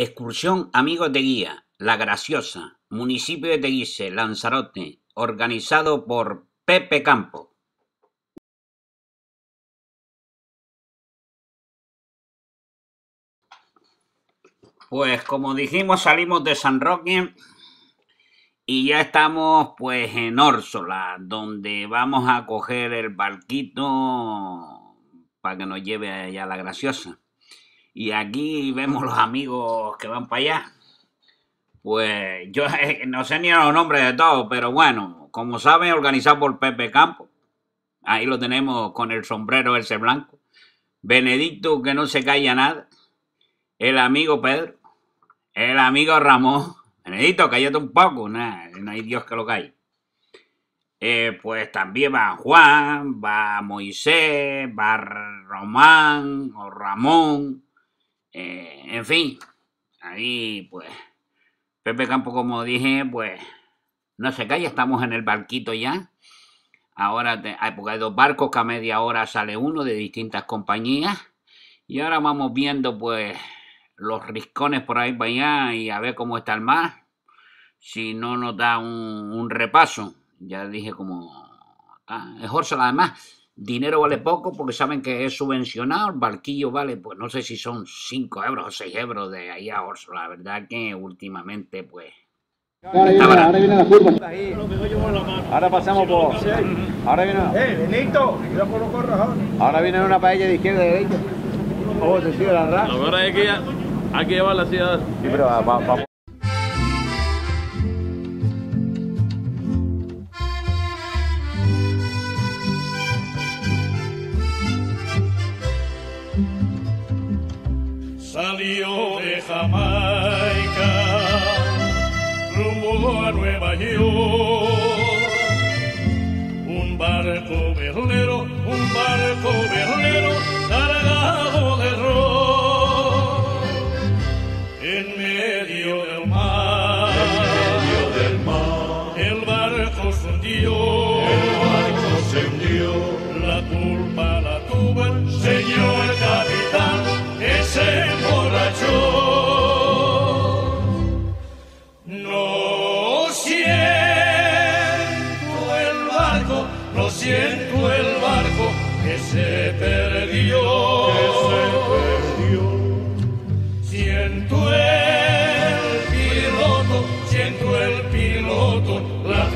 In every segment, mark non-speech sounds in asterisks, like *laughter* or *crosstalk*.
Excursión Amigos de Guía, La Graciosa, municipio de Teguise, Lanzarote, organizado por Pepe Campo. Pues como dijimos, salimos de San Roque y ya estamos pues en Órsola, donde vamos a coger el barquito para que nos lleve allá a la graciosa. Y aquí vemos los amigos que van para allá. Pues yo eh, no sé ni los nombres de todos, pero bueno, como saben, organizado por Pepe Campo. Ahí lo tenemos con el sombrero ese blanco. Benedicto, que no se calla nada. El amigo Pedro. El amigo Ramón. Benedicto, cállate un poco. no hay Dios que lo calle. Eh, pues también va Juan, va Moisés, va Román o Ramón. Eh, en fin, ahí pues Pepe Campo, como dije, pues no se calla, estamos en el barquito ya. Ahora hay, porque hay dos barcos que a media hora sale uno de distintas compañías. Y ahora vamos viendo pues los riscones por ahí para allá y a ver cómo está el mar. Si no nos da un, repaso. Ya dije como... es Orsala además. Dinero vale poco porque saben que es subvencionado. El barquillo vale, pues no sé si son 5 euros o 6 euros de ahí a Orsala. La verdad que últimamente pues Ahora viene, ahora viene la curva. Ahora pasamos por. Ahora viene. ¡Eh, Benito! Ahora viene una paella de izquierda y derecha. Oh, se sigue la raza. Lo es que ya hay que llevar la ciudad. Sí, pero vamos. Salió de Jamaica rumbo a Nueva York. Un barco velero, un barco velero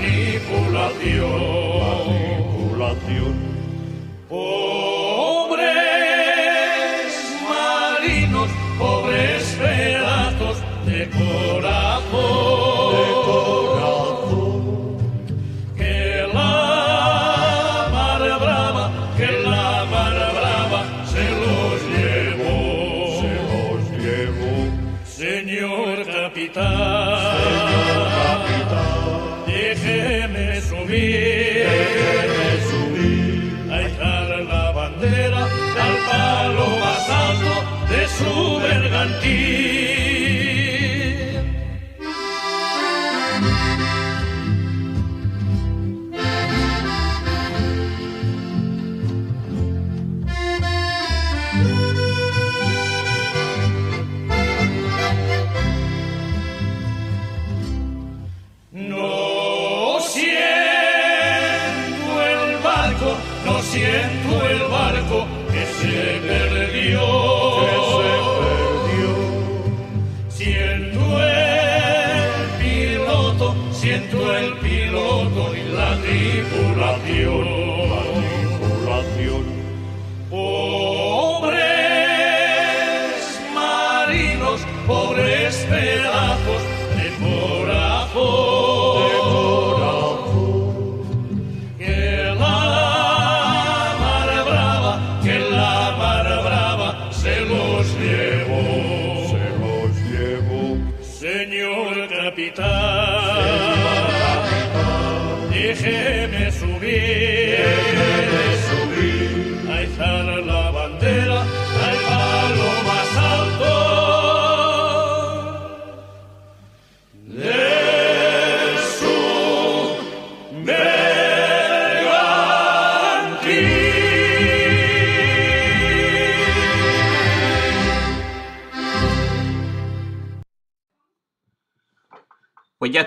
la tripulación. La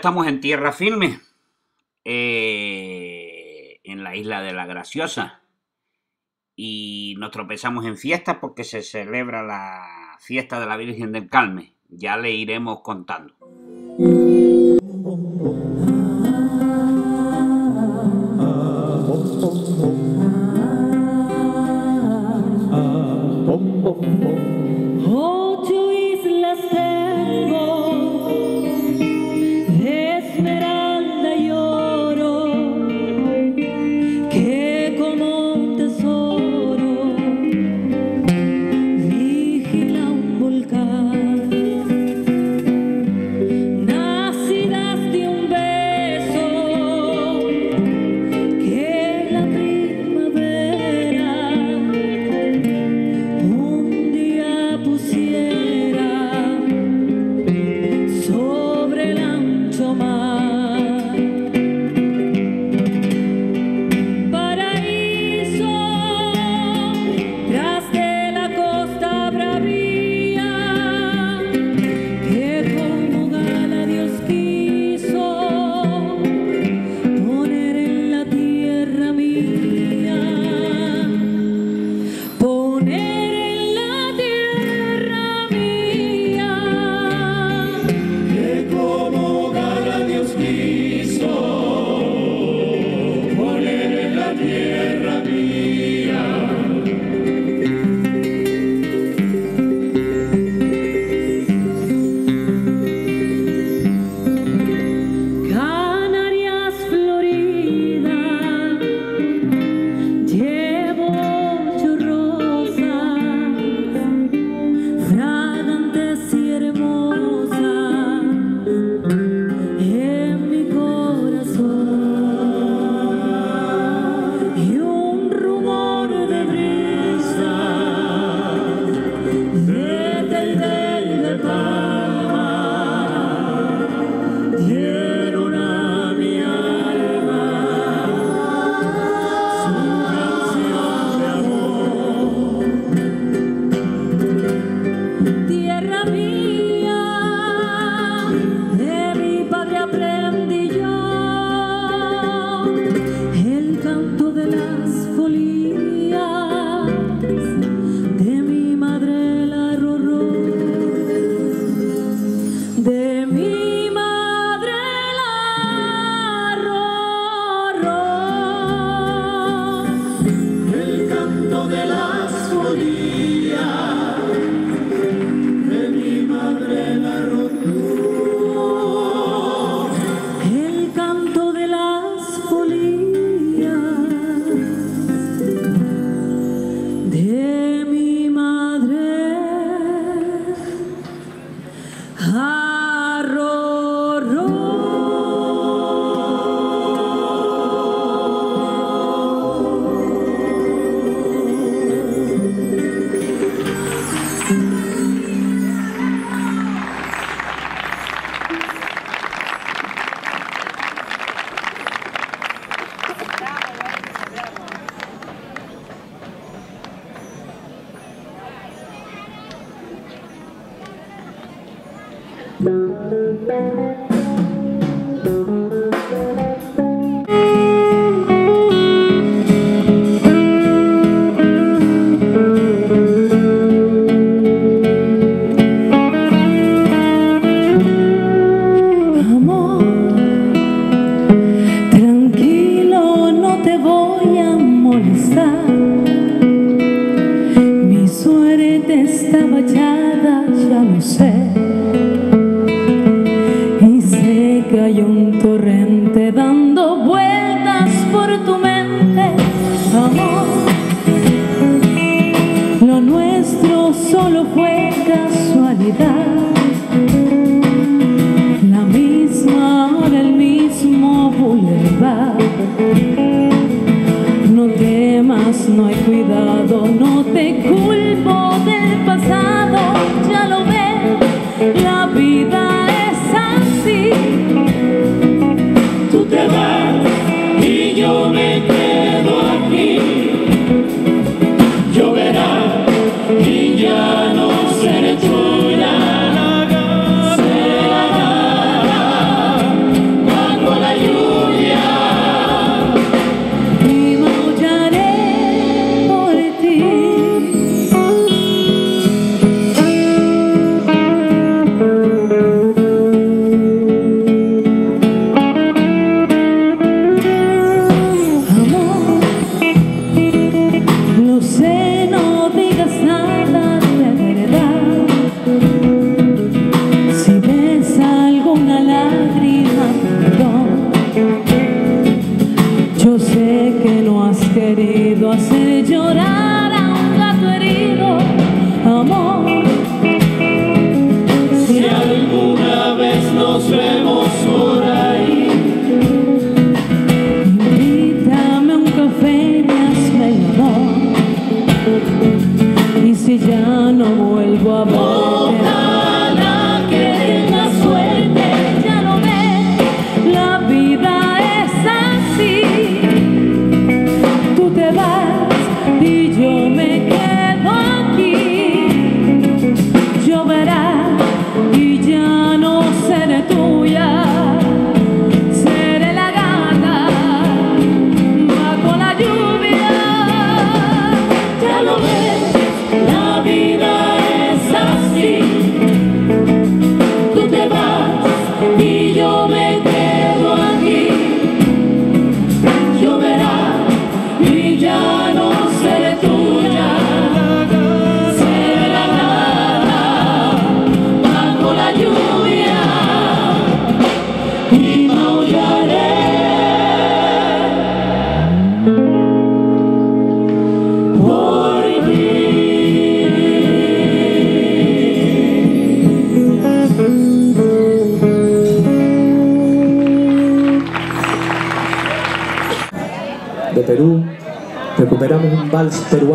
estamos en tierra firme, en la isla de la Graciosa. Y nos tropezamos en fiesta porque se celebra la fiesta de la Virgen del Calme. Ya le iremos contando.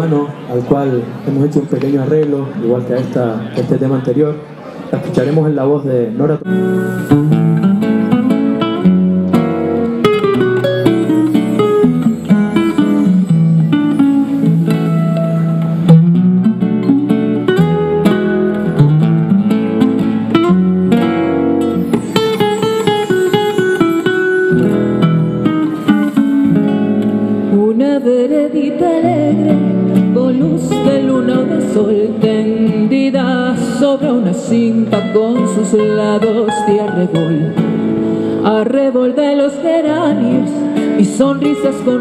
Al cual hemos hecho un pequeño arreglo, igual que a esta, este tema anterior. La escucharemos en la voz de Nora. Sonrisas con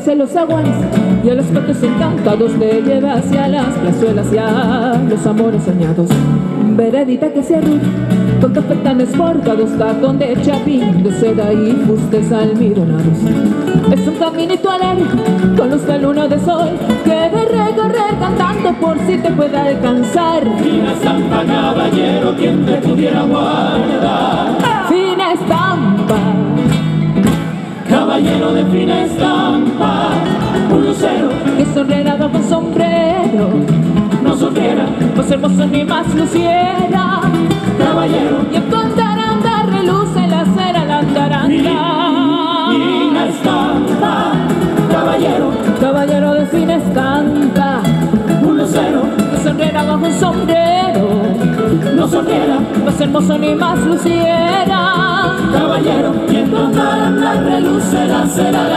Hacia los aguanes y a los patos encantados te lleva hacia las plazuelas y a los amores soñados. Veredita que se arruga con cafetanes bordados, tacón de chapín de seda y fustes almidonados. Es un caminito alegre con luz de luna de sol que de recorrer cantando por si te puede alcanzar. Fina estampa, caballero, quien te pudiera guardar. Fina estampa, Caballero de fina estampa, un lucero que sonriera bajo un sombrero, no sonriera, más hermoso ni más luciera. caballero. Y en andar reluce la cera al andar andar. Fina estampa, caballero, Caballero de fina estampa, un lucero que sonriera bajo un sombrero, no sonriera, más hermoso ni más luciera. caballero. Y en tu andar andar reluce la cera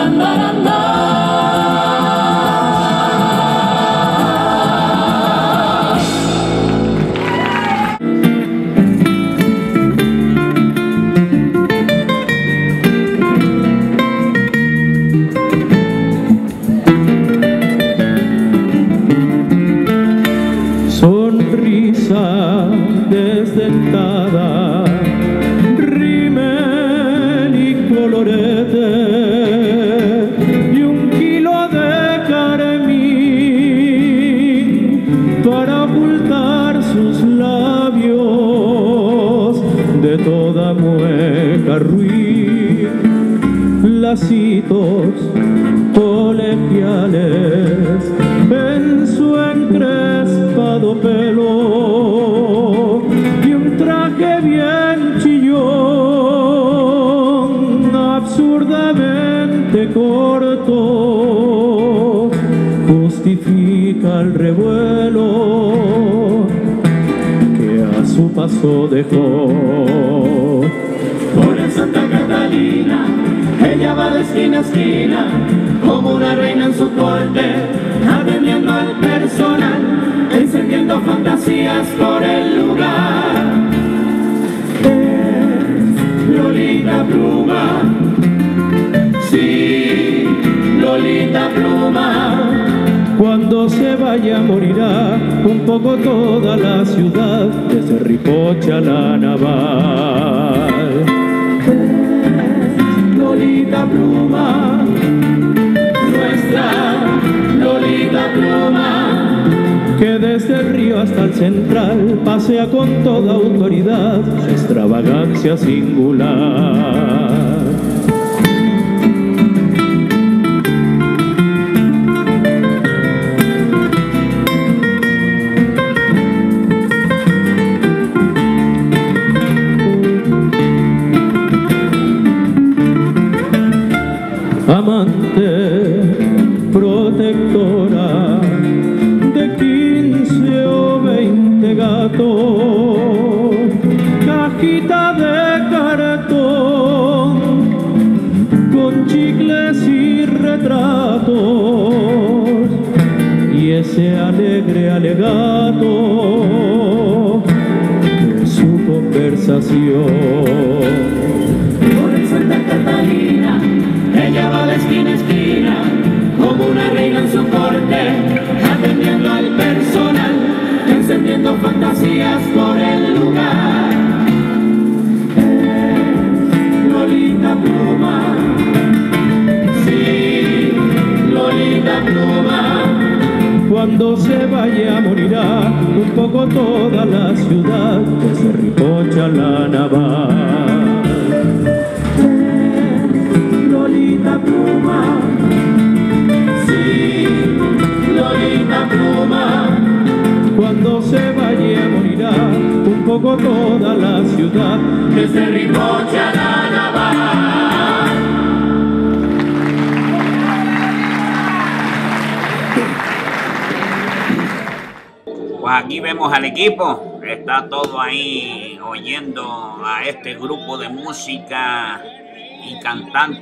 revuelo que a su paso dejó Por el Santa Catalina, ella va de esquina a esquina, como una reina en su corte, atendiendo al personal, encendiendo fantasías por el lugar. Es Lolita Pluma, sí, Lolita Pluma. Cuando se vaya morirá un poco toda la ciudad, desde Ripoche a la Naval. Lolita Pluma, nuestra Lolita Pluma. Que desde el río hasta el central pasea con toda autoridad su extravagancia singular.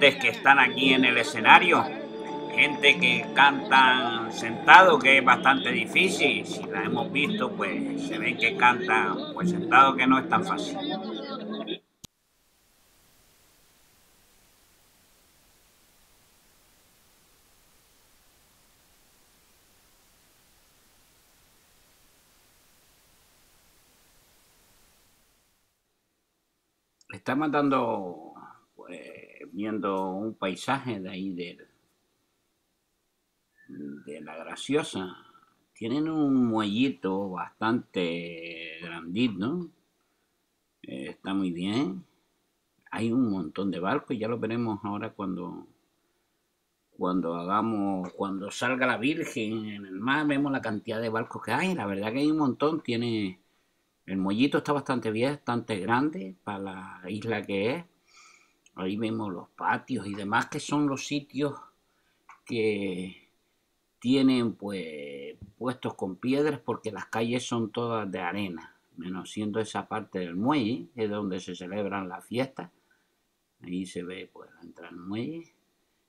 Que están aquí en el escenario. Gente que cantan sentado, que es bastante difícil. Si la hemos visto, pues se ven que cantan pues sentado, que no es tan fácil. Estamos dando, pues, viendo un paisaje de ahí del, de la graciosa. Tienen un muellito bastante grandito. Eh, está muy bien. Hay un montón de barcos, ya lo veremos ahora cuando cuando hagamos, cuando salga la Virgen en el mar, vemos la cantidad de barcos que hay. La verdad que hay un montón. Tiene el muellito está bastante bien, bastante grande para la isla que es. Ahí vemos los patios y demás, que son los sitios que tienen pues puestos con piedras porque las calles son todas de arena, menos siendo esa parte del muelle, es donde se celebran las fiestas. Ahí se ve pues la entrada al muelle,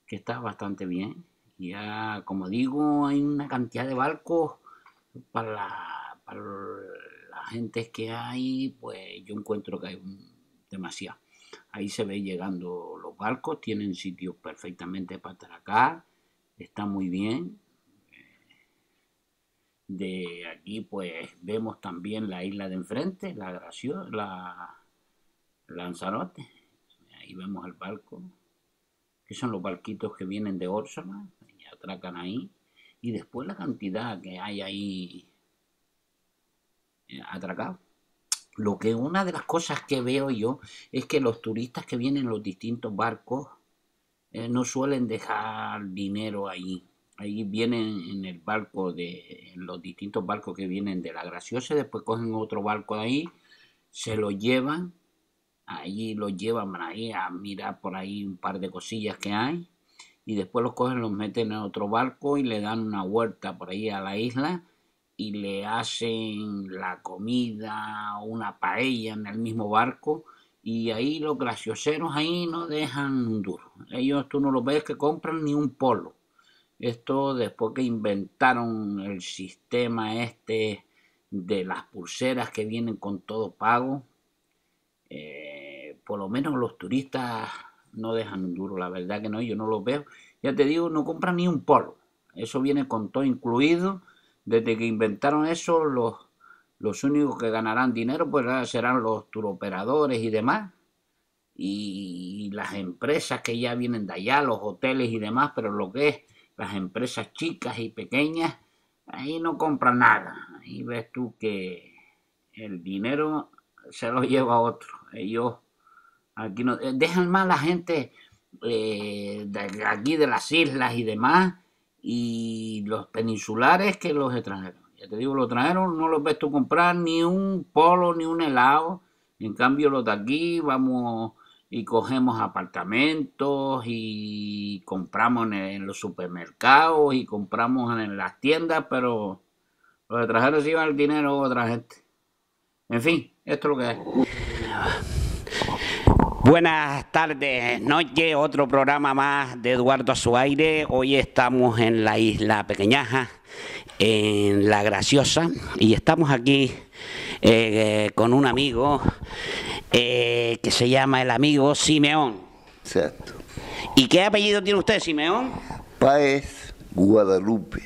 que está bastante bien. Ya, como digo, hay una cantidad de barcos para, la, para gente que hay, pues yo encuentro que hay demasiado. Ahí se ve llegando los barcos, tienen sitios perfectamente para atracar, está muy bien. De aquí pues vemos también la isla de enfrente, la Gracio, la Lanzarote. Ahí vemos el barco, que son los barquitos que vienen de Órsama y atracan ahí. Y después la cantidad que hay ahí eh, atracado. Lo que una de las cosas que veo yo es que los turistas que vienen en los distintos barcos eh, no suelen dejar dinero ahí. Ahí vienen en el barco de los distintos barcos que vienen de la Graciosa, después cogen otro barco de ahí, se lo llevan, ahí lo llevan ahí a mirar por ahí un par de cosillas que hay y después los cogen, los meten en otro barco y le dan una vuelta por ahí a la isla y le hacen la comida, una paella en el mismo barco y ahí los gracioseros ahí no dejan un duro. Ellos tú no los ves que compran ni un polo. Esto después que inventaron el sistema este de las pulseras que vienen con todo pago, eh, por lo menos los turistas no dejan un duro, la verdad que no, yo no los veo. Ya te digo, no compran ni un polo. Eso viene con todo incluido. Desde que inventaron eso, los, los únicos que ganarán dinero pues ah, serán los turoperadores y demás. Y las empresas que ya vienen de allá, los hoteles y demás, pero lo que es las empresas chicas y pequeñas, ahí no compran nada. Ahí ves tú que el dinero se lo *laughs* lleva otro. Ellos aquí no eh, dejan más la gente eh, aquí de las islas y demás y los peninsulares que los extranjeros. Ya te digo, los extranjeros no los ves tú comprar ni un polo ni un helado. En cambio, los de aquí vamos y cogemos apartamentos y compramos en, los supermercados y compramos en las tiendas, pero los extranjeros llevan el dinero a otra gente. En fin, esto es lo que hay. Buenas tardes, noche, otro programa más de Eduardo Azuaire. Hoy estamos en la isla Pequeñaja, en La Graciosa, y estamos aquí eh, con un amigo eh, que se llama el amigo Simeón. Exacto. ¿Y qué apellido tiene usted, Simeón? Páez Guadalupe.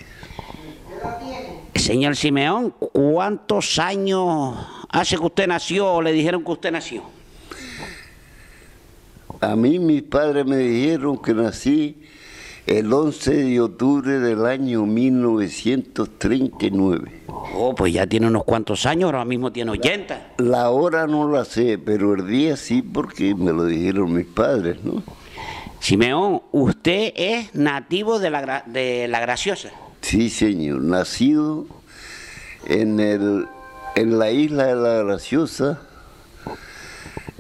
Señor Simeón, ¿cuántos años hace que usted nació o le dijeron que usted nació? A mí mis padres me dijeron que nací el 11 de octubre del año 1939. Oh, pues ya tiene unos cuantos años, ahora mismo tiene 80. La hora no la sé, pero el día sí porque me lo dijeron mis padres, ¿no? Simeón, usted es nativo de la, de la Graciosa. Sí, señor, nacido en, el, en la isla de la Graciosa.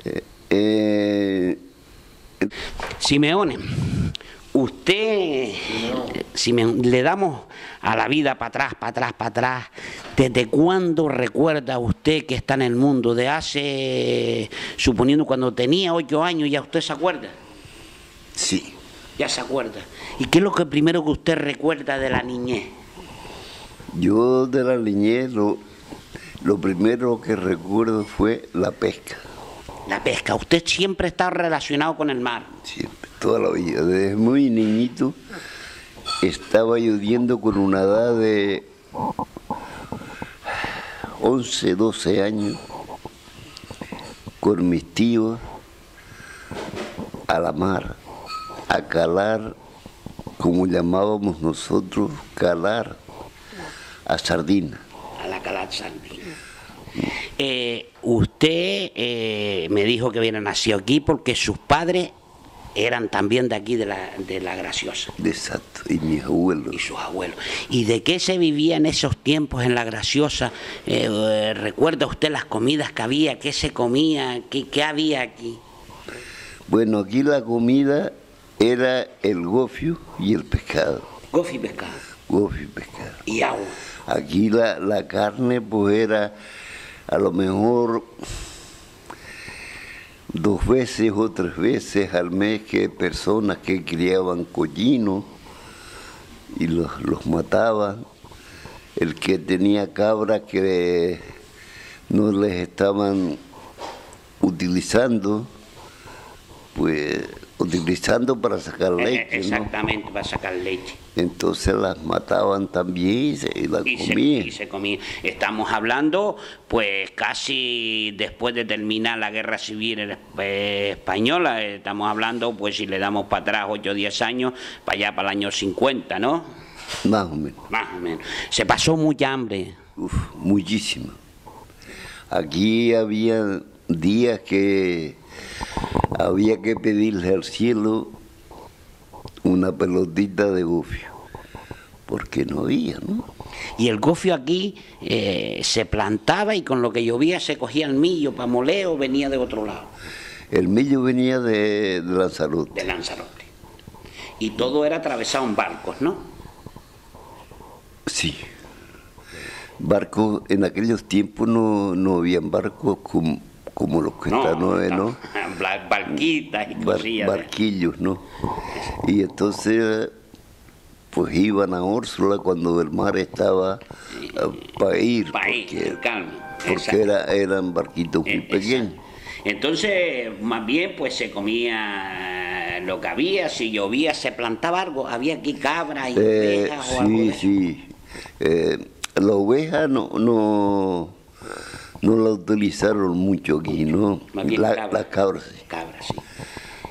eh, eh, Simeone, usted, Simeón, le damos a la vida para atrás, para atrás, para atrás. ¿Desde cuándo recuerda usted que está en el mundo? ¿De hace, suponiendo cuando tenía ocho años, ya usted se acuerda? sí, Ya se acuerda. ¿Y qué es lo que primero que usted recuerda de la niñez? yo de la niñez lo, lo primero que recuerdo fue la pesca. La pesca. Usted siempre está relacionado con el mar. Siempre, toda la vida. Desde muy niñito estaba yo yendo con una edad de 11, 12 años con mis tíos a la mar, a calar, como llamábamos nosotros, calar a sardina. a la Calatzandina. Eh, usted eh, me dijo que hubiera nacido aquí porque sus padres eran también de aquí, de la, de la Graciosa, Exacto, y mis abuelos. y sus abuelos. ¿Y de qué se vivía en esos tiempos en la Graciosa? Eh, eh, ¿Recuerda usted las comidas que había? ¿Qué se comía? ¿Qué, qué había aquí? Bueno, aquí la comida era el gofio y el pescado. Gofi pescado Gofio y pescado. y agua. Aquí la, la carne pues era a lo mejor dos veces o tres veces al mes que personas que criaban collinos y los, los mataban. El que tenía cabra que no les estaban utilizando, pues utilizando para sacar Eh, leche, ¿no? Exactamente, para sacar leche. Entonces las mataban también y se y la y se, comían. y se comía. Estamos hablando, pues casi después de terminar la guerra civil eh, española, eh, estamos hablando, pues si le damos para atrás 8 o 10 años, para allá, para el año 50, ¿no? Más o menos. Más o menos. Se pasó mucha hambre. Uf, muchísimo. Aquí había días que había que pedirle al cielo una pelotita de gofio, porque no había, ¿no? Y el gofio aquí eh, se plantaba y con lo que llovía se cogía el millo para moleo, venía de otro lado, El millo venía de, de Lanzarote. de Lanzarote. Y todo era atravesado en barcos, ¿no? Sí. Barcos, en aquellos tiempos no, no habían barcos como, como los que están hoy, ¿no? *laughs* Barquitas y cosillas. barquillos, ¿no? Y entonces, pues iban a Úrsula cuando el mar estaba para ir, Pa' ir, calma, porque era, eran barquitos muy Eh, pequeños. Entonces, más bien, pues se comía lo que había, si llovía se plantaba algo, había aquí cabras y Eh, ovejas o algo de sí, sí. Eh, la oveja no, no, no la utilizaron mucho aquí, ¿no? Más bien La- cabras. las cabras, sí. Cabras, sí.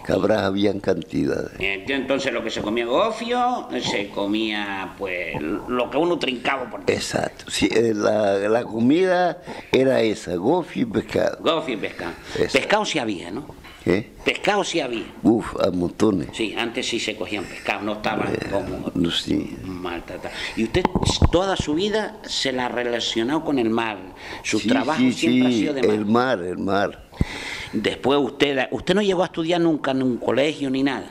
cabras habían cantidades. Eh, Entonces lo que se comía gofio, se comía pues lo que uno trincaba por dentro. Exacto. Sí, eh, la, la comida era esa, gofio y pescado. Gofio y pescado. Exacto. Pescado sí había, ¿no? ¿Eh? Pescado sí había. Uf, a montones. Sí, antes sí se cogían pescado, no estaban como No, sí. maltratados. Y usted toda su vida se la ha relacionado con el mar. Su Sí, trabajo sí, siempre ha sido de mar. El mar, el mar. Después usted, usted no llegó a estudiar nunca en un colegio ni nada.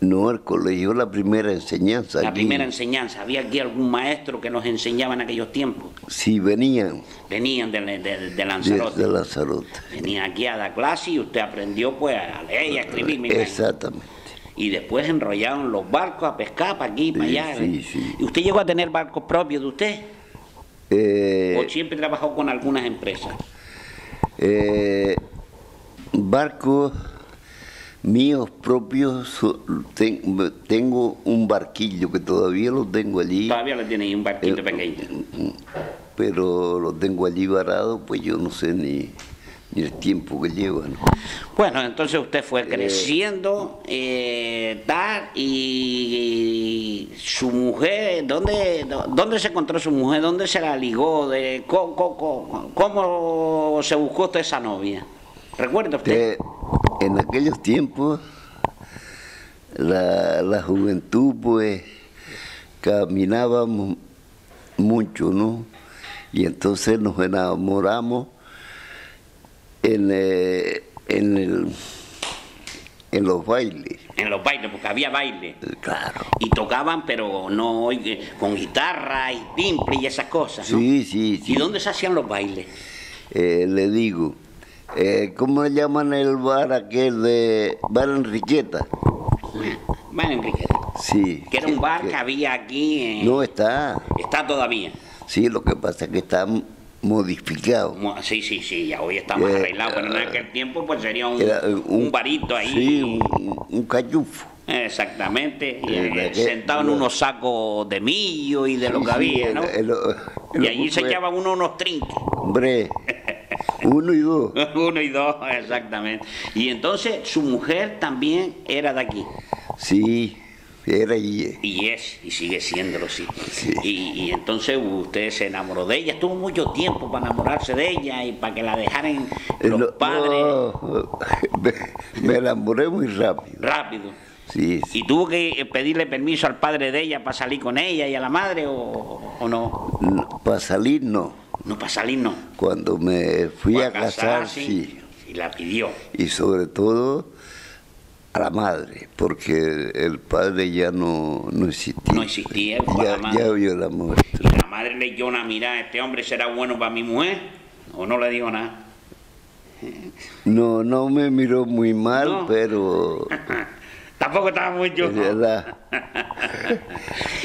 No, el colegio, la primera enseñanza. La aquí. primera enseñanza. ¿Había aquí algún maestro que nos enseñaba en aquellos tiempos? Sí, venían Venían de, de, de Lanzarote. de Lanzarote. Venían aquí a dar clase y usted aprendió pues a leer y a escribir. Exactamente. Y después enrollaron los barcos a pescar para aquí, para Sí, allá. sí, sí. ¿Y usted llegó a tener barcos propios de usted? Eh, ¿O siempre trabajó con algunas empresas? eh, barcos míos propios, tengo un barquillo que todavía lo tengo allí, Todavía le tiene ahí un barquito Eh, pequeño. pero lo tengo allí varado, pues yo no sé ni, ni el tiempo que lleva. ¿no? Bueno, entonces usted fue creciendo, eh, tal, y su mujer, ¿dónde, ¿dónde se encontró su mujer? ¿Dónde se la ligó? De, co- co- ¿Cómo, se buscó usted esa novia? ¿Recuerda usted? Que en aquellos tiempos la, la juventud pues caminábamos mucho, ¿no? Y entonces nos enamoramos en, eh, en, el, en los bailes, En los bailes, porque había baile. claro. Y tocaban, pero no con guitarra y timbre y esas cosas, ¿no? Sí, sí, sí. ¿Y dónde se hacían los bailes? Eh, le digo, eh, ¿cómo le llaman el bar aquel de Bar Enriqueta? Bueno, Enrique, Sí. que era un bar que había aquí, en- No está. está todavía. Sí, lo que pasa es que está modificado. Sí, sí, sí, ya hoy está más Eh, arreglado, pero en aquel tiempo pues sería un, Era, eh, un barito ahí. Sí, un, un cayufo. Exactamente, Eh, eh, sentado en unos sacos de millo y de lo que había, ¿no? el- el- el- y allí se echaban uno unos trinques, Hombre, *laughs* uno y dos. *laughs* uno y dos, exactamente. Y entonces su mujer también era de aquí. Sí, era y Y es, y sigue siéndolo, sí. Sí. Y, y entonces usted se enamoró de ella, estuvo mucho tiempo para enamorarse de ella y para que la dejaran los No, padres no, me, me enamoré muy rápido. rápido. Sí, sí. ¿Y tuvo que pedirle permiso al padre de ella para salir con ella y a la madre o, o no? Para salir no. No, para salir no. Cuando me fui a casar, sí. Y la pidió. Y sobre todo a la madre, porque el padre ya no, no existía. No existía, Ya, la madre. ya vio la muerte. Y la madre le dio una mirada, ¿este hombre será bueno para mi mujer? ¿O no le dijo nada? No, no me miró muy mal, No. pero *laughs* Tampoco estaba muy yo. *laughs* la,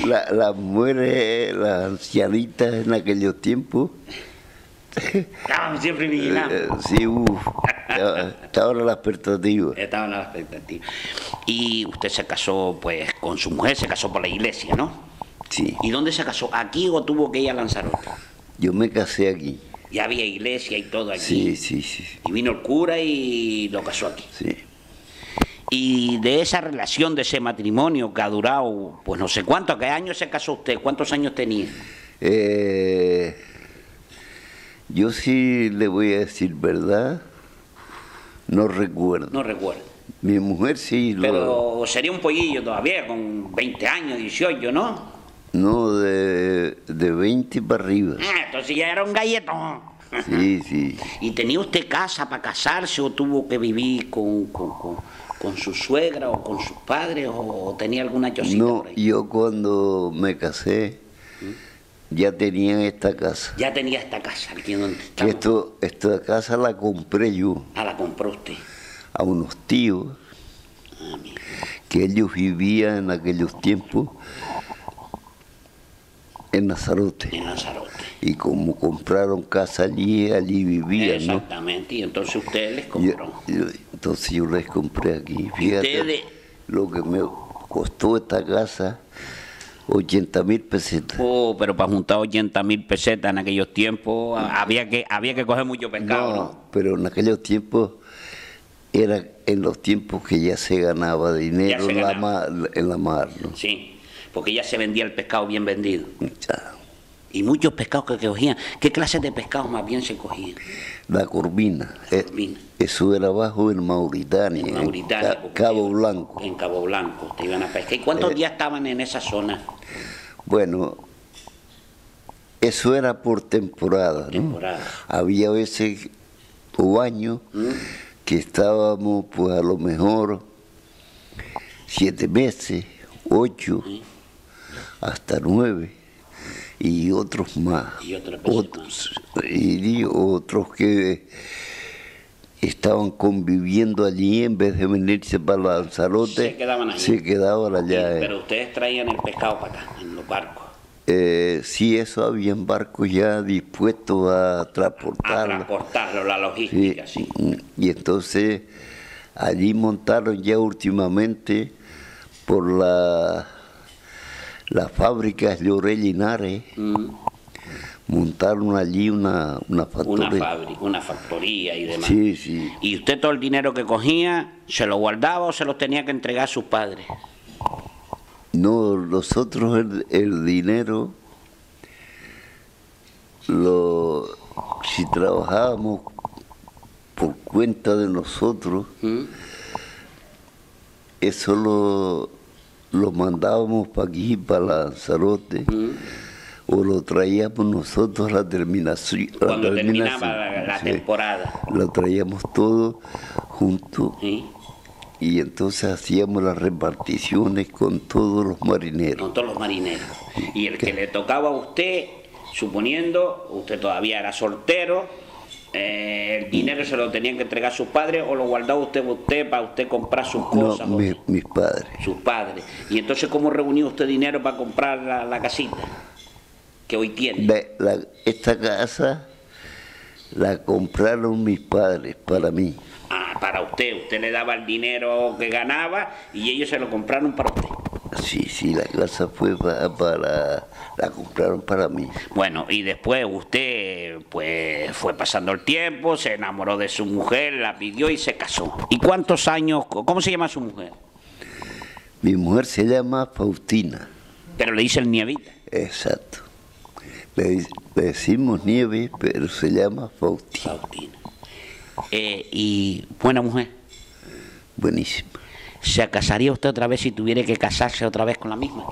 la, las mujeres, las ancianitas en aquellos tiempos, Estaban siempre vigilando. eh, sí, uf, estaban a la expectativa. Estaban a la expectativa. Y usted se casó, pues, con su mujer, se casó por la iglesia, ¿no? Sí, ¿Y dónde se casó? ¿Aquí o tuvo que ir a Lanzarote? yo me casé aquí. Y había iglesia y todo aquí. Sí, sí, sí, Y vino el cura y lo casó aquí. sí. Y de esa relación, de ese matrimonio que ha durado, pues no sé cuánto, ¿a qué año se casó usted? ¿Cuántos años tenía? Eh, yo sí le voy a decir verdad, no recuerdo. No recuerdo. Mi mujer sí lo... Pero sería un pollillo todavía, con 20 años, 18, ¿no? No, de, de 20 para arriba. Ah, entonces ya era un galletón. Sí, sí. *laughs* ¿Y tenía usted casa para casarse o tuvo que vivir con, con, con- con su suegra o con sus padres o tenía alguna chocita No, por ahí? yo cuando me casé ya tenía esta casa. Ya tenía esta casa, aquí donde estamos. esto, esta casa la compré yo Ah, la compró usted. a unos tíos Ah, que ellos vivían en aquellos tiempos en Nazarote. En Lanzarote. Y como compraron casa allí, allí vivían, ¿no? Exactamente, y entonces usted les compró. y- entonces yo les compré aquí. Fíjate ustedes- lo que me costó esta casa, 80 mil pesetas. Oh, pero para juntar 80 mil pesetas en aquellos tiempos había que, había que coger mucho pescado, ¿no? No, pero en aquellos tiempos era en los tiempos que ya se ganaba dinero se en, la mar, en la mar, ¿no? Sí, porque ya se vendía el pescado bien vendido. Ya. Y muchos pescados que cogían. ¿Qué clases de pescados más bien se cogían? La corvina. eh, corvina. eso era abajo en Mauritania, En en Mauritania. Ca- Cabo Blanco. En Cabo Blanco te iban a pescar. ¿Y cuántos Eh. días estaban en esa zona? Bueno, eso era por temporada, ¿no? Temporada. Había veces o años ¿Mm? que estábamos pues a lo mejor siete meses, ocho, hasta nueve, y otros más. Y otros, y otros que estaban conviviendo allí en vez de venirse para Lanzarote, Se quedaban allí. se quedaban allá. eh. Pero ustedes traían el pescado para acá, en los barcos. Eh, sí, eso habían barcos ya dispuestos a A transportarlo. transportarlo, la Sí, logística, sí. Y entonces allí montaron ya últimamente por la las fábricas de Linares, Mm, montaron allí una, una Una factoría. fábrica, una factoría y demás. Sí, sí. ¿Y usted todo el dinero que cogía, se lo guardaba o se lo tenía que entregar a sus padres? No, nosotros el, el dinero, lo, si trabajábamos por cuenta de nosotros, ¿Mm? eso lo, lo mandábamos para aquí, para Lanzarote, ¿Mm? o lo traíamos nosotros a la terminación. la Cuando terminación, terminaba la, la sí. temporada. Lo traíamos todo junto ¿sí? y entonces hacíamos las reparticiones con todos los marineros. Con todos los marineros. Y el que le tocaba a usted, suponiendo, usted todavía era soltero, eh, el dinero se lo tenían que entregar a sus padres o lo guardaba usted usted para usted comprar sus cosas. mi- mis padres. sus padres. Y entonces, ¿cómo reunió usted dinero para comprar la, la casita que hoy tiene? La- esta casa la compraron mis padres para mí. Ah, para usted. Usted le daba el dinero que ganaba y ellos se lo compraron para usted. Sí, sí, la casa fue pa- para, la compraron para mí. Bueno, y después usted, pues, fue pasando el tiempo, se enamoró de su mujer, la pidió y se casó. ¿Y cuántos años, cómo se llama su mujer? Mi mujer se llama Faustina, Pero le dice el nievita. exacto. Le decimos Nieve, pero se llama Faustina. Faustina. Eh, y buena mujer. Buenísima. ¿Se casaría usted otra vez si tuviera que casarse otra vez con la misma?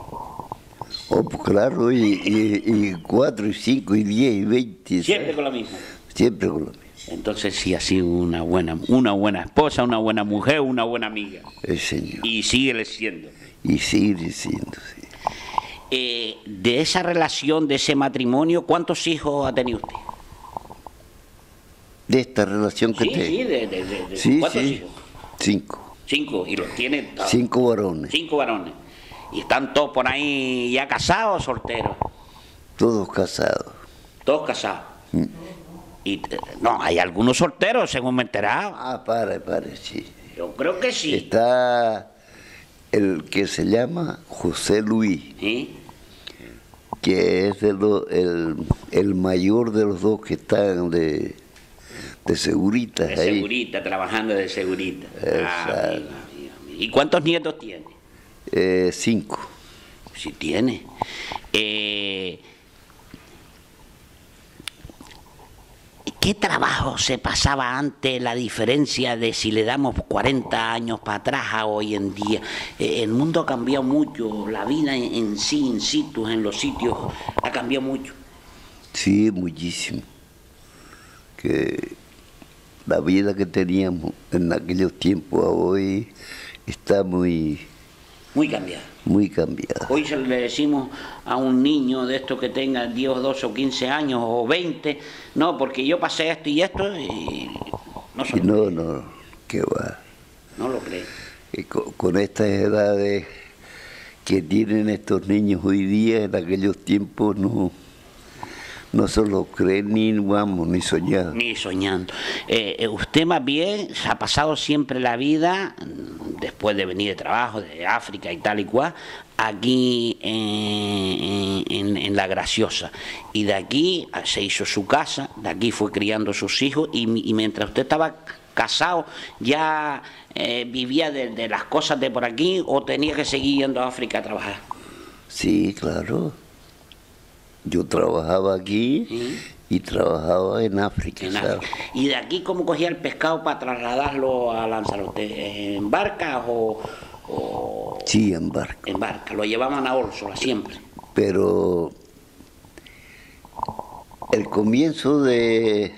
Oh, pues claro, y, y, y cuatro, y cinco, y diez, y veinte. Siempre ¿sabes? con la misma. Siempre con la misma. Entonces sí ha sido una buena, una buena esposa, una buena mujer, una buena amiga. El Señor. Y síguele siendo. Y sigue siendo, sí. Eh, de esa relación, de ese matrimonio, ¿cuántos hijos ha tenido usted? De esta relación que Sí, te... sí, de, de- de- de- Sí, ¿cuántos sí. hijos? Cinco. Cinco, y los tiene todos. Cinco varones. Cinco varones. Y están todos por ahí ya casados o solteros. Todos casados. Todos casados. Mm. Y eh, no, hay algunos solteros, según me he enterado. Ah, para, para, sí. Yo creo que sí. Está el que se llama José Luis, ¿Sí? que es el, el mayor de los dos que están de, de seguritas De ahí. segurita, trabajando de segurita. Ah, Exacto. amigo, amigo, amigo. ¿Y cuántos nietos tiene? Eh, cinco. Si tiene. Eh, ¿Qué trabajo se pasaba antes, la diferencia de si le damos 40 años para atrás a hoy en día? Eh, el mundo ha cambiado mucho, la vida en, en sí, in situ, en los sitios, ha cambiado mucho. Sí, muchísimo. Que la vida que teníamos en aquellos tiempos a hoy está muy, Muy cambiado. muy cambiada. Hoy se le decimos a un niño de estos que tenga 10 o 12 o 15 años o 20, no, porque yo pasé esto y esto y no, se no, no, que va. no lo cree. con, estas edades que tienen estos niños hoy día, en aquellos tiempos no, no se lo creen ni vamos, ni soñar. Ni soñando. Eh, eh, usted más bien se ha pasado siempre la vida, mm, después de venir de trabajo, de África y tal y cual, aquí en, en- en La Graciosa. Y de aquí ah, se hizo su casa, de aquí fue criando sus hijos y mientras usted estaba casado ya eh, vivía de, de las cosas de por aquí o tenía que seguir yendo a África a trabajar. Sí, claro. Yo trabajaba aquí Sí. y trabajaba en África. En ¿sabes? África. ¿Y de aquí cómo cogía el pescado para trasladarlo a Lanzarote? ¿En barca o, o Sí, en barco. en barca? Lo llevaban a Órsola siempre. Pero el comienzo de,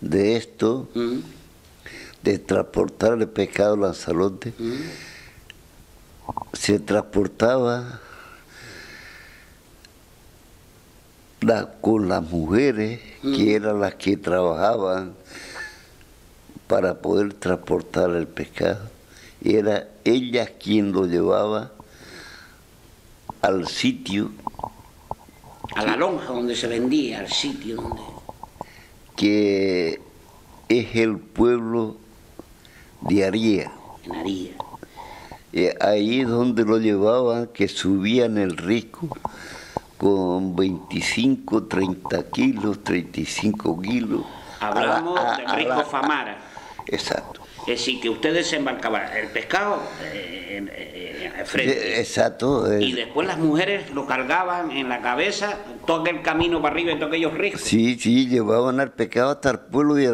de esto, ¿Mm? de transportar el pescado a Lanzarote, se transportaba la- con las mujeres, que eran las que trabajaban para poder transportar el pescado. Era ella quien lo llevaba al sitio A la lonja donde se vendía, al sitio donde... que es el pueblo de Aría. En Aría. Eh, ahí es donde lo llevaban, que subían el risco con 25, 30 kilos, 35 kilos. a la- Hablamos a- del a rico la- Famara. Exacto. Es decir, que ustedes embarcaban el pescado eh, en- en- en- frente. Eh, Exacto. eh, Y después las mujeres lo cargaban en la cabeza, todo aquel camino para arriba y todos aquellos ricos. Sí, sí, llevaban al pescado hasta el pueblo de.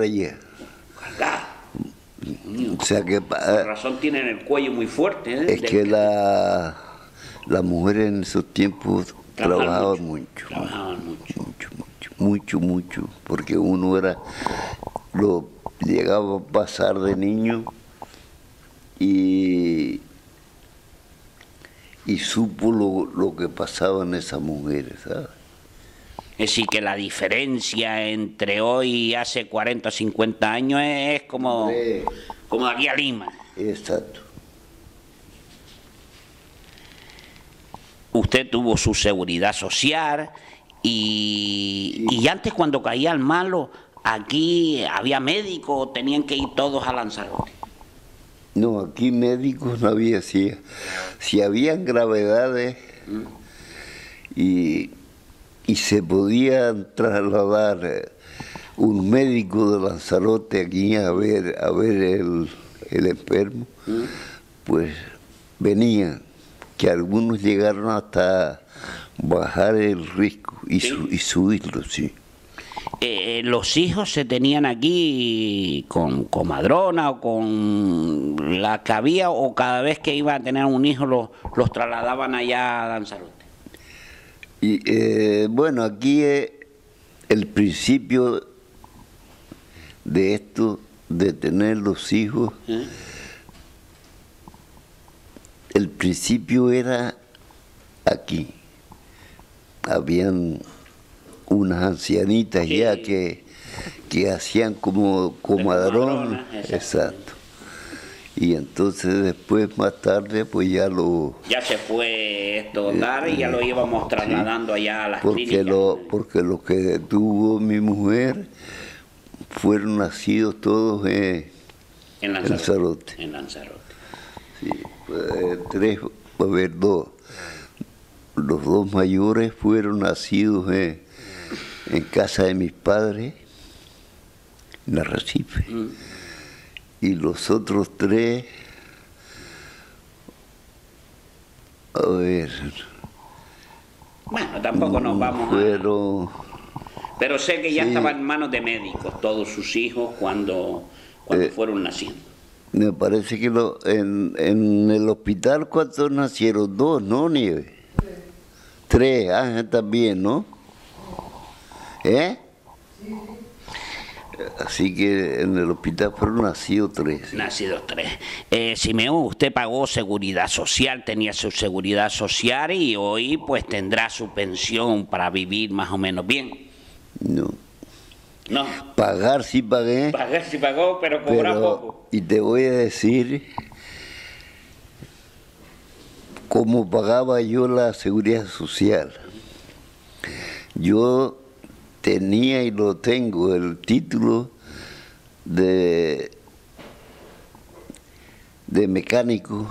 Cargados. O sea que Por razón tienen el cuello muy fuerte. ¿eh? es que la, las mujeres en esos tiempos Trabajaban mucho, mucho. trabajaban mucho. mucho, mucho, mucho, mucho, porque uno era, lo llegaba a pasar de niño y, y supo lo, lo que pasaba en esas mujeres, ¿sabes? Es decir, que la diferencia entre hoy y hace 40 o 50 años es como, como aquí a Lima. Exacto. Usted tuvo su seguridad social y, y antes cuando caía el malo, aquí había médicos, tenían que ir todos a Lanzarote. No, aquí médicos no había, si, si habían gravedades y, y se podían trasladar eh, un médico de Lanzarote aquí a ver, a ver el, el enfermo, pues venían, que algunos llegaron hasta bajar el risco y, su- y subirlo, sí. Eh, eh, los hijos se tenían aquí con comadrona o con la que había o cada vez que iba a tener un hijo los, los trasladaban allá a Lanzarote. Y eh, bueno, aquí eh, el principio de esto, de tener los hijos, ¿eh? El principio era aquí. Habían unas ancianitas ya que, que hacían como comadrón. exacto. Y entonces después, más tarde, pues ya lo... Ya se fue esto dar y ya lo íbamos trasladando allá a las Porque clínicas. lo, porque lo que tuvo mi mujer fueron nacidos todos eh, en en Lanzarote. En Lanzarote. Sí, pues, tres, a ver, dos. Los dos mayores fueron nacidos eh, en casa de mis padres, en Arrecife. Mm. Y los otros tres, a ver, Bueno, tampoco nos vamos a... fueron... Pero sé que ya Sí. estaban en manos de médicos todos sus hijos cuando, cuando Eh. fueron naciendo. Me parece que lo, en, en el hospital, ¿cuántos nacieron? Dos, ¿no, Nieve? Tres, ah, también, ¿no? ¿Eh? Así que en el hospital fueron nacidos tres. Nacidos tres. Eh, Simeón, usted pagó seguridad social, tenía su seguridad social y hoy pues tendrá su pensión para vivir más o menos bien. No. No, Pagar sí pagué, pagar sí pagó, pero cobra pero... poco. Y te voy a decir cómo pagaba yo la seguridad social. Yo tenía y lo tengo el título de, de mecánico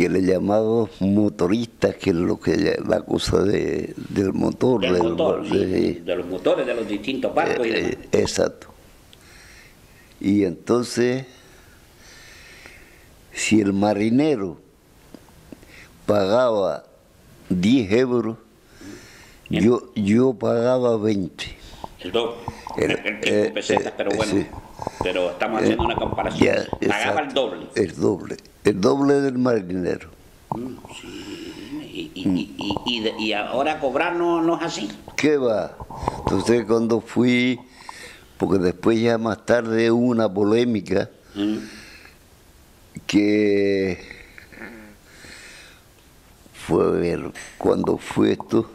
que le llamaba motorista, que es lo que la cosa de, del motor. Del del- motor, sí, de- de los motores de los distintos barcos y eh, demás. eh, exacto. Y entonces, si el marinero pagaba 10 euros, Bien. yo, yo pagaba 20. El doble. el- *laughs* El, el eh, pesetas, eh, pero bueno. sí. Pero estamos haciendo una comparación. Ya, Pagaba el exacto. doble. El doble. El doble del marinero. Y, y, y, y, y ahora cobrar no, no es así. ¿Qué va? Entonces cuando fui porque después ya más tarde hubo una polémica Mm. que fue a ver cuando fue esto.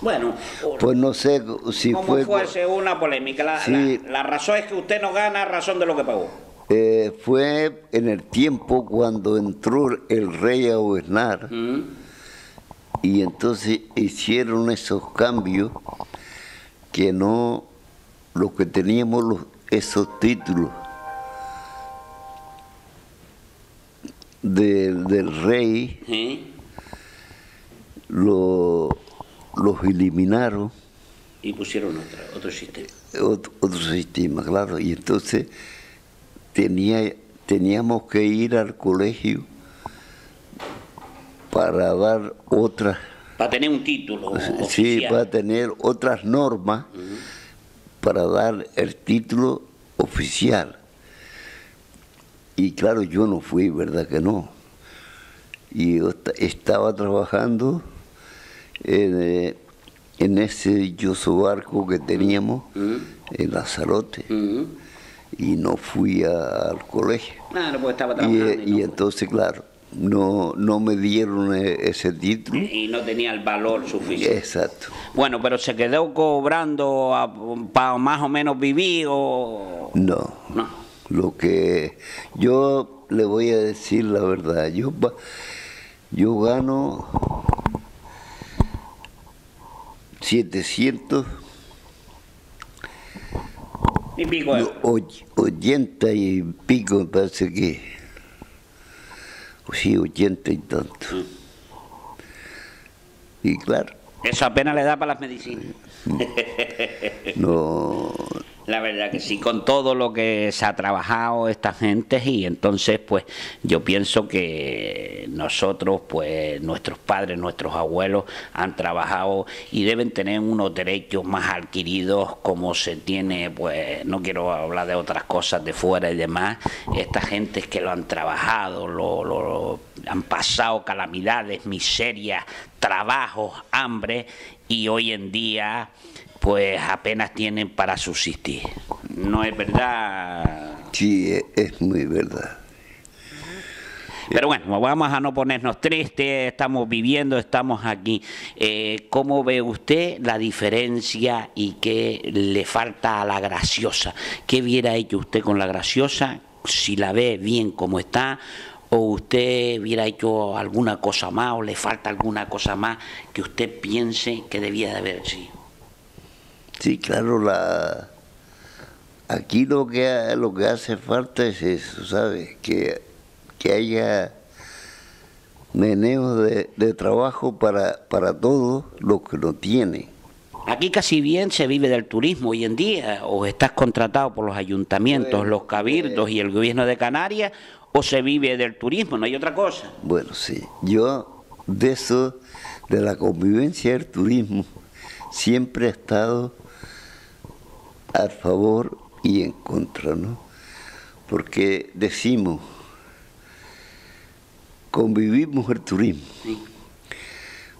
Bueno, Pues no sé si como fue. fuese una polémica, la, Sí. la- la razón es que usted no gana a razón de lo que pagó. Eh, fue en el tiempo cuando entró el rey a gobernar Mm. y entonces hicieron esos cambios que no los que teníamos los, esos títulos del, del rey ¿Sí? lo- los eliminaron Y pusieron otra, otro sistema. otro, otro sistema, claro, y entonces tenía, teníamos que ir al colegio para dar otras, Para tener un título sí, para tener otras normas para dar el título oficial. Y claro, yo no fui, ¿verdad que no? Y yo estaba trabajando en, eh, en ese yoso barco que teníamos Mm. en Lanzarote Mm. Y no fui a- al colegio. Claro, porque estaba Y, trabajando. Y, y no, entonces, claro, no, no me dieron eh, ese título. y no tenía el valor suficiente. Exacto. Bueno, pero se quedó cobrando para más o menos vivir o... No. No. Lo que yo le voy a decir la verdad, yo, yo gano 700 Y pico de- no, oy- 80 y pico, me parece que. Sí, 80 y tanto. Y claro, Eso apenas le da para las medicinas. no, La verdad que sí, con todo lo que se ha trabajado esta gente y entonces pues yo pienso que nosotros pues nuestros padres, nuestros abuelos han trabajado y deben tener unos derechos más adquiridos como se tiene pues no quiero hablar de otras cosas de fuera y demás, esta gente que lo han trabajado, lo, lo- han pasado calamidades, miserias, trabajos, hambre y hoy en día pues apenas tienen para subsistir. No es verdad. sí, e- es muy verdad. Pero bueno, vamos a no ponernos tristes, estamos viviendo, estamos aquí. Eh, ¿Cómo ve usted la diferencia y qué le falta a la graciosa? ¿Qué hubiera hecho usted con la graciosa si la ve bien como está? ¿O usted hubiera hecho alguna cosa más o le falta alguna cosa más que usted piense que debía de haber sido? Sí, claro, la aquí lo que ha- lo que hace falta es eso, ¿sabes? Que, que haya meneo de, de trabajo para, para todos los que lo tienen. Aquí casi bien se vive del turismo hoy en día, o estás contratado por los ayuntamientos, los cabildos y el gobierno de Canarias, o se vive del turismo, no hay otra cosa. Bueno, sí, yo de eso, de la convivencia del turismo, siempre he estado a favor y en contra, ¿no? Porque decimos, convivimos el turismo.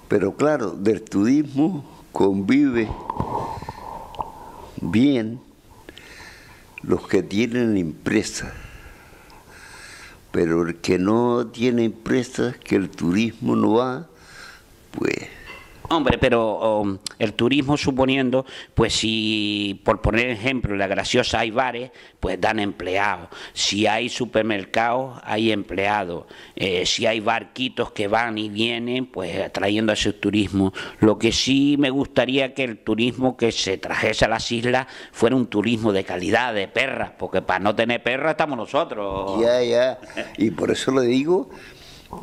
Pero claro, del turismo convive bien los que tienen empresa. Pero el que no tiene empresa, que el turismo no va, pues Hombre, pero el turismo suponiendo, pues si, por poner ejemplo, la graciosa hay bares, pues dan empleados. Si hay supermercados, hay empleados. Eh, si hay barquitos que van y vienen, pues trayendo ese turismo. Lo que sí me gustaría que el turismo que se trajese a las islas fuera un turismo de calidad, de perras, porque para no tener perras estamos nosotros. Ya, ya. Y por eso le digo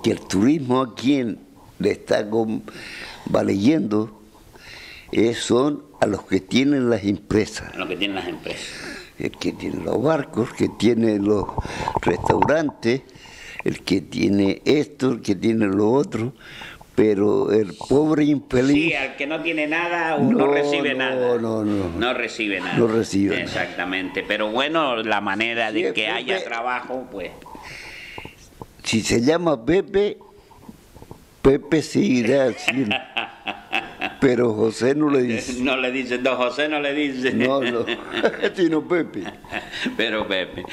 que el turismo a quien le está con- valeyendo eh, son a los que tienen las empresas, Lo que tienen las empresas. el que tiene los barcos, el que tiene los restaurantes, el que tiene esto, el que tiene lo otro, pero el pobre infeliz Sí, al que no tiene nada no, No, recibe no, nada. no, no. No recibe nada. No recibe nada. Exactamente. Pero bueno, la manera de que haya trabajo, pues. si se llama Pepe, Pepe seguirá siendo. Pero José no le dice. *laughs* No le dice, don José no le dice. No, no, *laughs* sino Pepe. *laughs* Pero Pepe,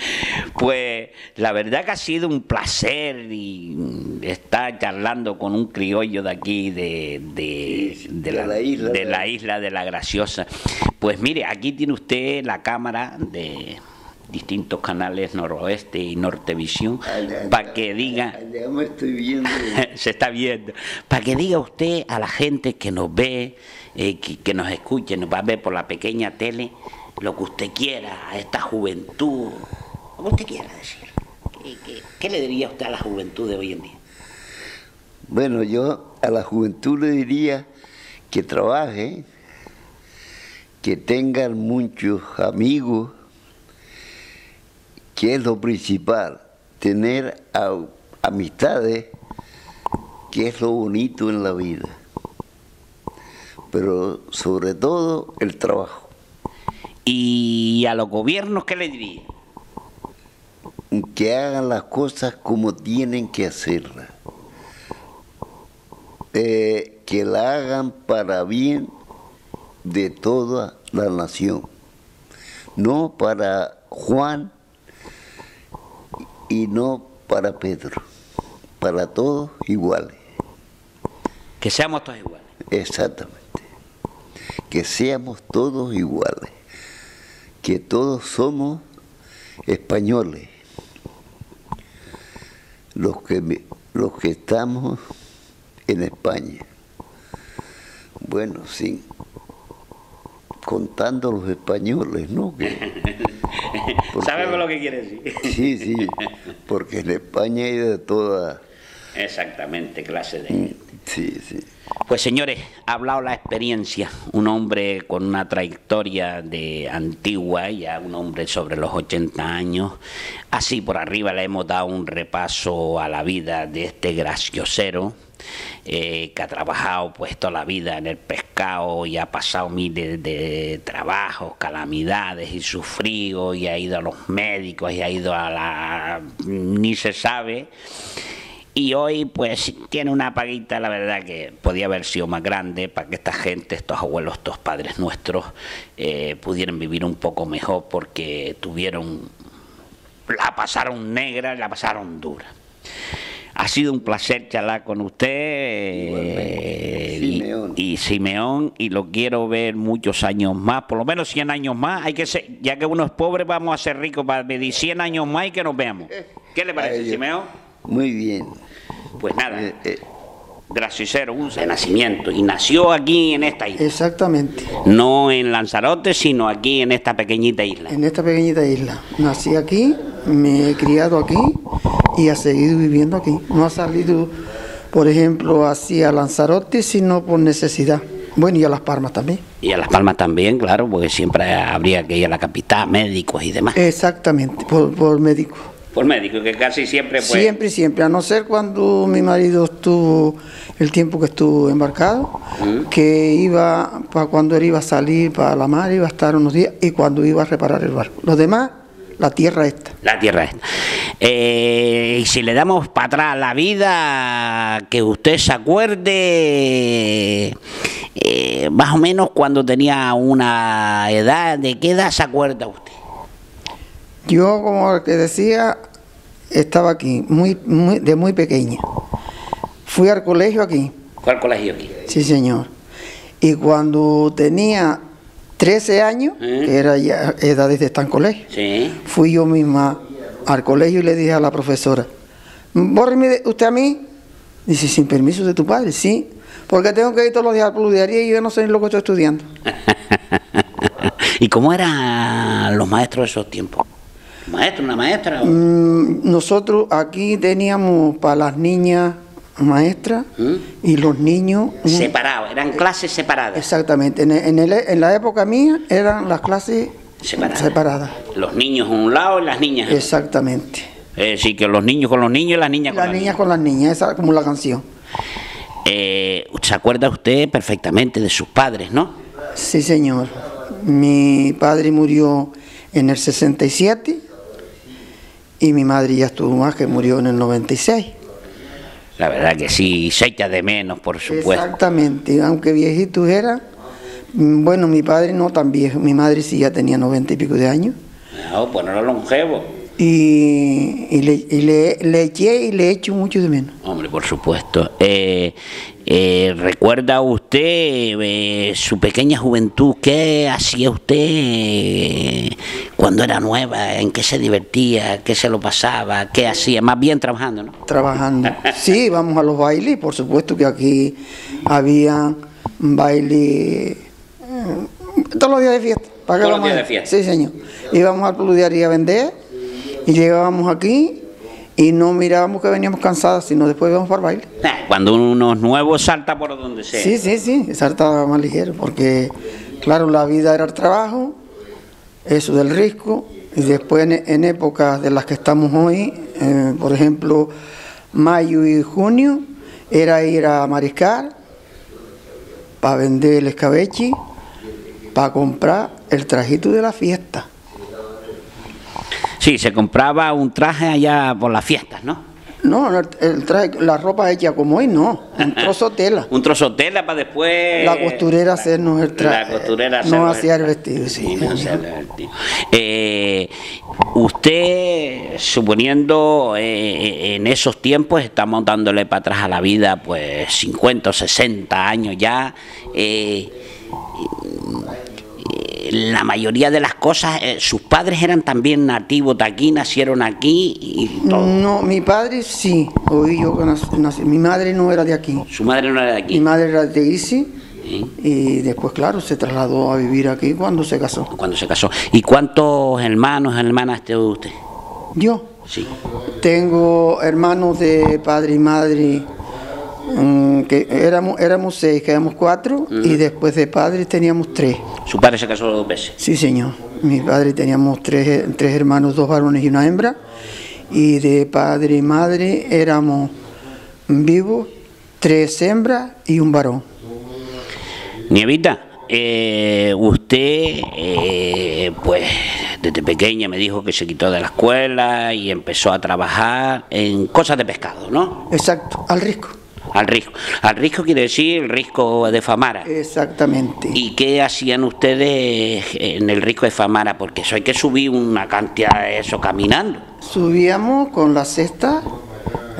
pues la verdad que ha sido un placer y estar charlando con un criollo de aquí, de, de, de la, isla, de la isla de la Graciosa. Pues mire, aquí tiene usted la cámara de distintos canales noroeste y nortevisión para que diga estoy viendo. *laughs* se está viendo para que diga usted a la gente que nos ve eh, que, que nos escuche nos va a ver por la pequeña tele lo que usted quiera a esta juventud lo que usted quiera decir ¿Qué, qué- qué le diría usted a la juventud de hoy en día? Bueno, yo a la juventud le diría que trabaje, que tengan muchos amigos, que es lo principal, tener a- amistades, que es lo bonito en la vida. Pero sobre todo el trabajo. y a los gobiernos qué le diría que hagan las cosas como tienen que hacerlas. Eh, que la hagan para bien de toda la nación, no para Juan y no para Pedro, para todos iguales, que seamos todos iguales. Exactamente, que seamos todos iguales, que todos somos españoles, los que, los que estamos en España. Bueno, sí, contando los españoles, ¿no? Que- *laughs* porque- sabemos lo que quiere decir. Sí, sí, porque en España hay de toda... exactamente clase de gente Pues señores, ha hablado la experiencia, un hombre con una trayectoria de antigua, ya un hombre sobre los 80 años. Así por arriba le hemos dado un repaso a la vida de este graciosero, eh, que ha trabajado pues toda la vida en el pescado y ha pasado miles de trabajos, calamidades y sufrido y ha ido a los médicos y ha ido a la... ni se sabe. Y hoy pues tiene una paguita, la verdad que podía haber sido más grande para que esta gente, estos abuelos, estos padres nuestros, eh, pudieran vivir un poco mejor porque tuvieron, la pasaron negra, la pasaron dura. Ha sido un placer charlar con usted eh, y- Simeón. y, Simeón y lo quiero ver muchos años más, por lo menos 100 años más. Hay que ser, ya que uno es pobre, vamos a ser ricos para pedir 100 años más y que nos veamos. ¿Qué le parece. Simeón? Muy bien. Pues nada, Eh, eh, de nacimiento y nació aquí en esta isla. Exactamente, No en Lanzarote, sino aquí en esta pequeñita isla. en esta pequeñita isla. Nací aquí, me he criado aquí y ha seguido viviendo aquí. No ha salido, por ejemplo, hacia Lanzarote, sino por necesidad. Bueno, y a Las Palmas también. Y a Las Palmas también, claro, porque siempre habría que ir a la capital, médicos y demás. Exactamente, por, por médico. Por médicos, que casi siempre pues... Siempre, siempre, a no ser cuando mi marido estuvo, el tiempo que estuvo embarcado, que iba, para cuando él iba a salir para la mar, iba a estar unos días, y cuando iba a reparar el barco. Los demás, la tierra esta. La tierra esta. Eh, y si le damos para atrás la vida, que usted se acuerde, eh, más o menos cuando tenía una edad, ¿de qué edad se acuerda usted? Yo, como que decía, estaba aquí, muy, muy, de muy pequeña. Fui al colegio aquí, ¿Cuál colegio aquí? sí señor. Y cuando tenía 13 años, ¿Eh? que era ya edades de estar en colegio, Sí. fui yo misma al colegio y le dije a la profesora, bórreme usted a mí. Dice, sin permiso de tu padre, sí. Porque tengo que ir todos los días al pludiaría y yo no sé ni lo que estoy estudiando. *laughs* ¿Y cómo eran los maestros de esos tiempos? ¿Maestro, una maestra? o- Mm, Nosotros aquí teníamos para las niñas maestras ¿Mm? y los niños... Separados, eran clases separadas. Exactamente. En, en el- en la época mía eran las clases Separadas. separadas. Los niños a un lado y las niñas. a otro. Exactamente. Es decir, que los niños con los niños y las niñas con Las las niñas niñas. con las niñas, esa como la canción. Eh, ¿Se acuerda usted perfectamente de sus padres, no? Sí, señor. Mi padre murió en el 67 y mi madre ya estuvo más que murió en el 96. La verdad que sí, se echa de menos, por supuesto. Exactamente, aunque viejito era, mm, bueno, mi padre no tan viejo, mi madre sí ya tenía noventa y pico de años. No, pues no era longevo. Y, y le, y le- le eché y le echo mucho de menos. Hombre, por supuesto. Eh, eh, ¿Recuerda usted eh, su pequeña juventud? ¿Qué hacía usted eh, cuando era nueva? ¿En qué se divertía? ¿Qué se lo pasaba? ¿Qué hacía? Más bien trabajando, ¿no? trabajando. *laughs* Sí, vamos a los bailes, por supuesto que aquí había baile eh, todos los días de fiesta. ¿Para qué Todos los días de fiesta. Sí, señor. Íbamos al pludiaría a vender y llegábamos aquí y no mirábamos que veníamos cansadas, sino después íbamos para el baile. Ah, Cuando uno es nuevo salta por donde sea. Sí, sí, sí, estaba más ligero, porque claro, la vida era el trabajo, eso del risco, y después en, en épocas de las que estamos hoy, eh, por ejemplo, mayo y junio, era ir a mariscar para vender el escabeche, para comprar el trajito de la fiesta. Sí, se compraba un traje allá por las fiestas, ¿no? No, el, traje, la ropa hecha como hoy, no, un *laughs* trozo de tela. Un trozo de tela para después... La costurera hacernos el traje. La costurera No hacía el vestido, sí. No hacía el vestido. Eh, usted, suponiendo eh, en esos tiempos, estamos dándole para atrás a la vida, pues 50 o 60 años ya, eh, eh, la mayoría de las cosas, eh, sus padres eran también nativos de aquí, nacieron aquí y todo. No, mi padre sí, oí yo nací. Mi madre no era de aquí. Su madre no era de Mi aquí. madre era de Isi ¿sí? y después, claro, se trasladó a vivir aquí cuando se casó. Cuando se casó. ¿Y cuántos hermanos, hermanas tiene usted? Yo Sí. tengo hermanos de padre y madre, mm, que éramos, éramos seis, quedamos cuatro, y después de padre teníamos tres. Su padre se casó dos veces. Sí, señor. Mi padre teníamos tres, tres hermanos, dos varones y una hembra. Y de padre y madre éramos vivos, tres hembras y un varón. Nievita, eh, usted, eh, pues desde pequeña me dijo que se quitó de la escuela y empezó a trabajar en cosas de pescado, ¿no? Exacto, al risco. Al risco. Al risco quiere decir el risco de Famara. Exactamente. ¿Y qué hacían ustedes en el risco de Famara? Porque eso hay que subir una cantidad de eso caminando. Subíamos con la cesta,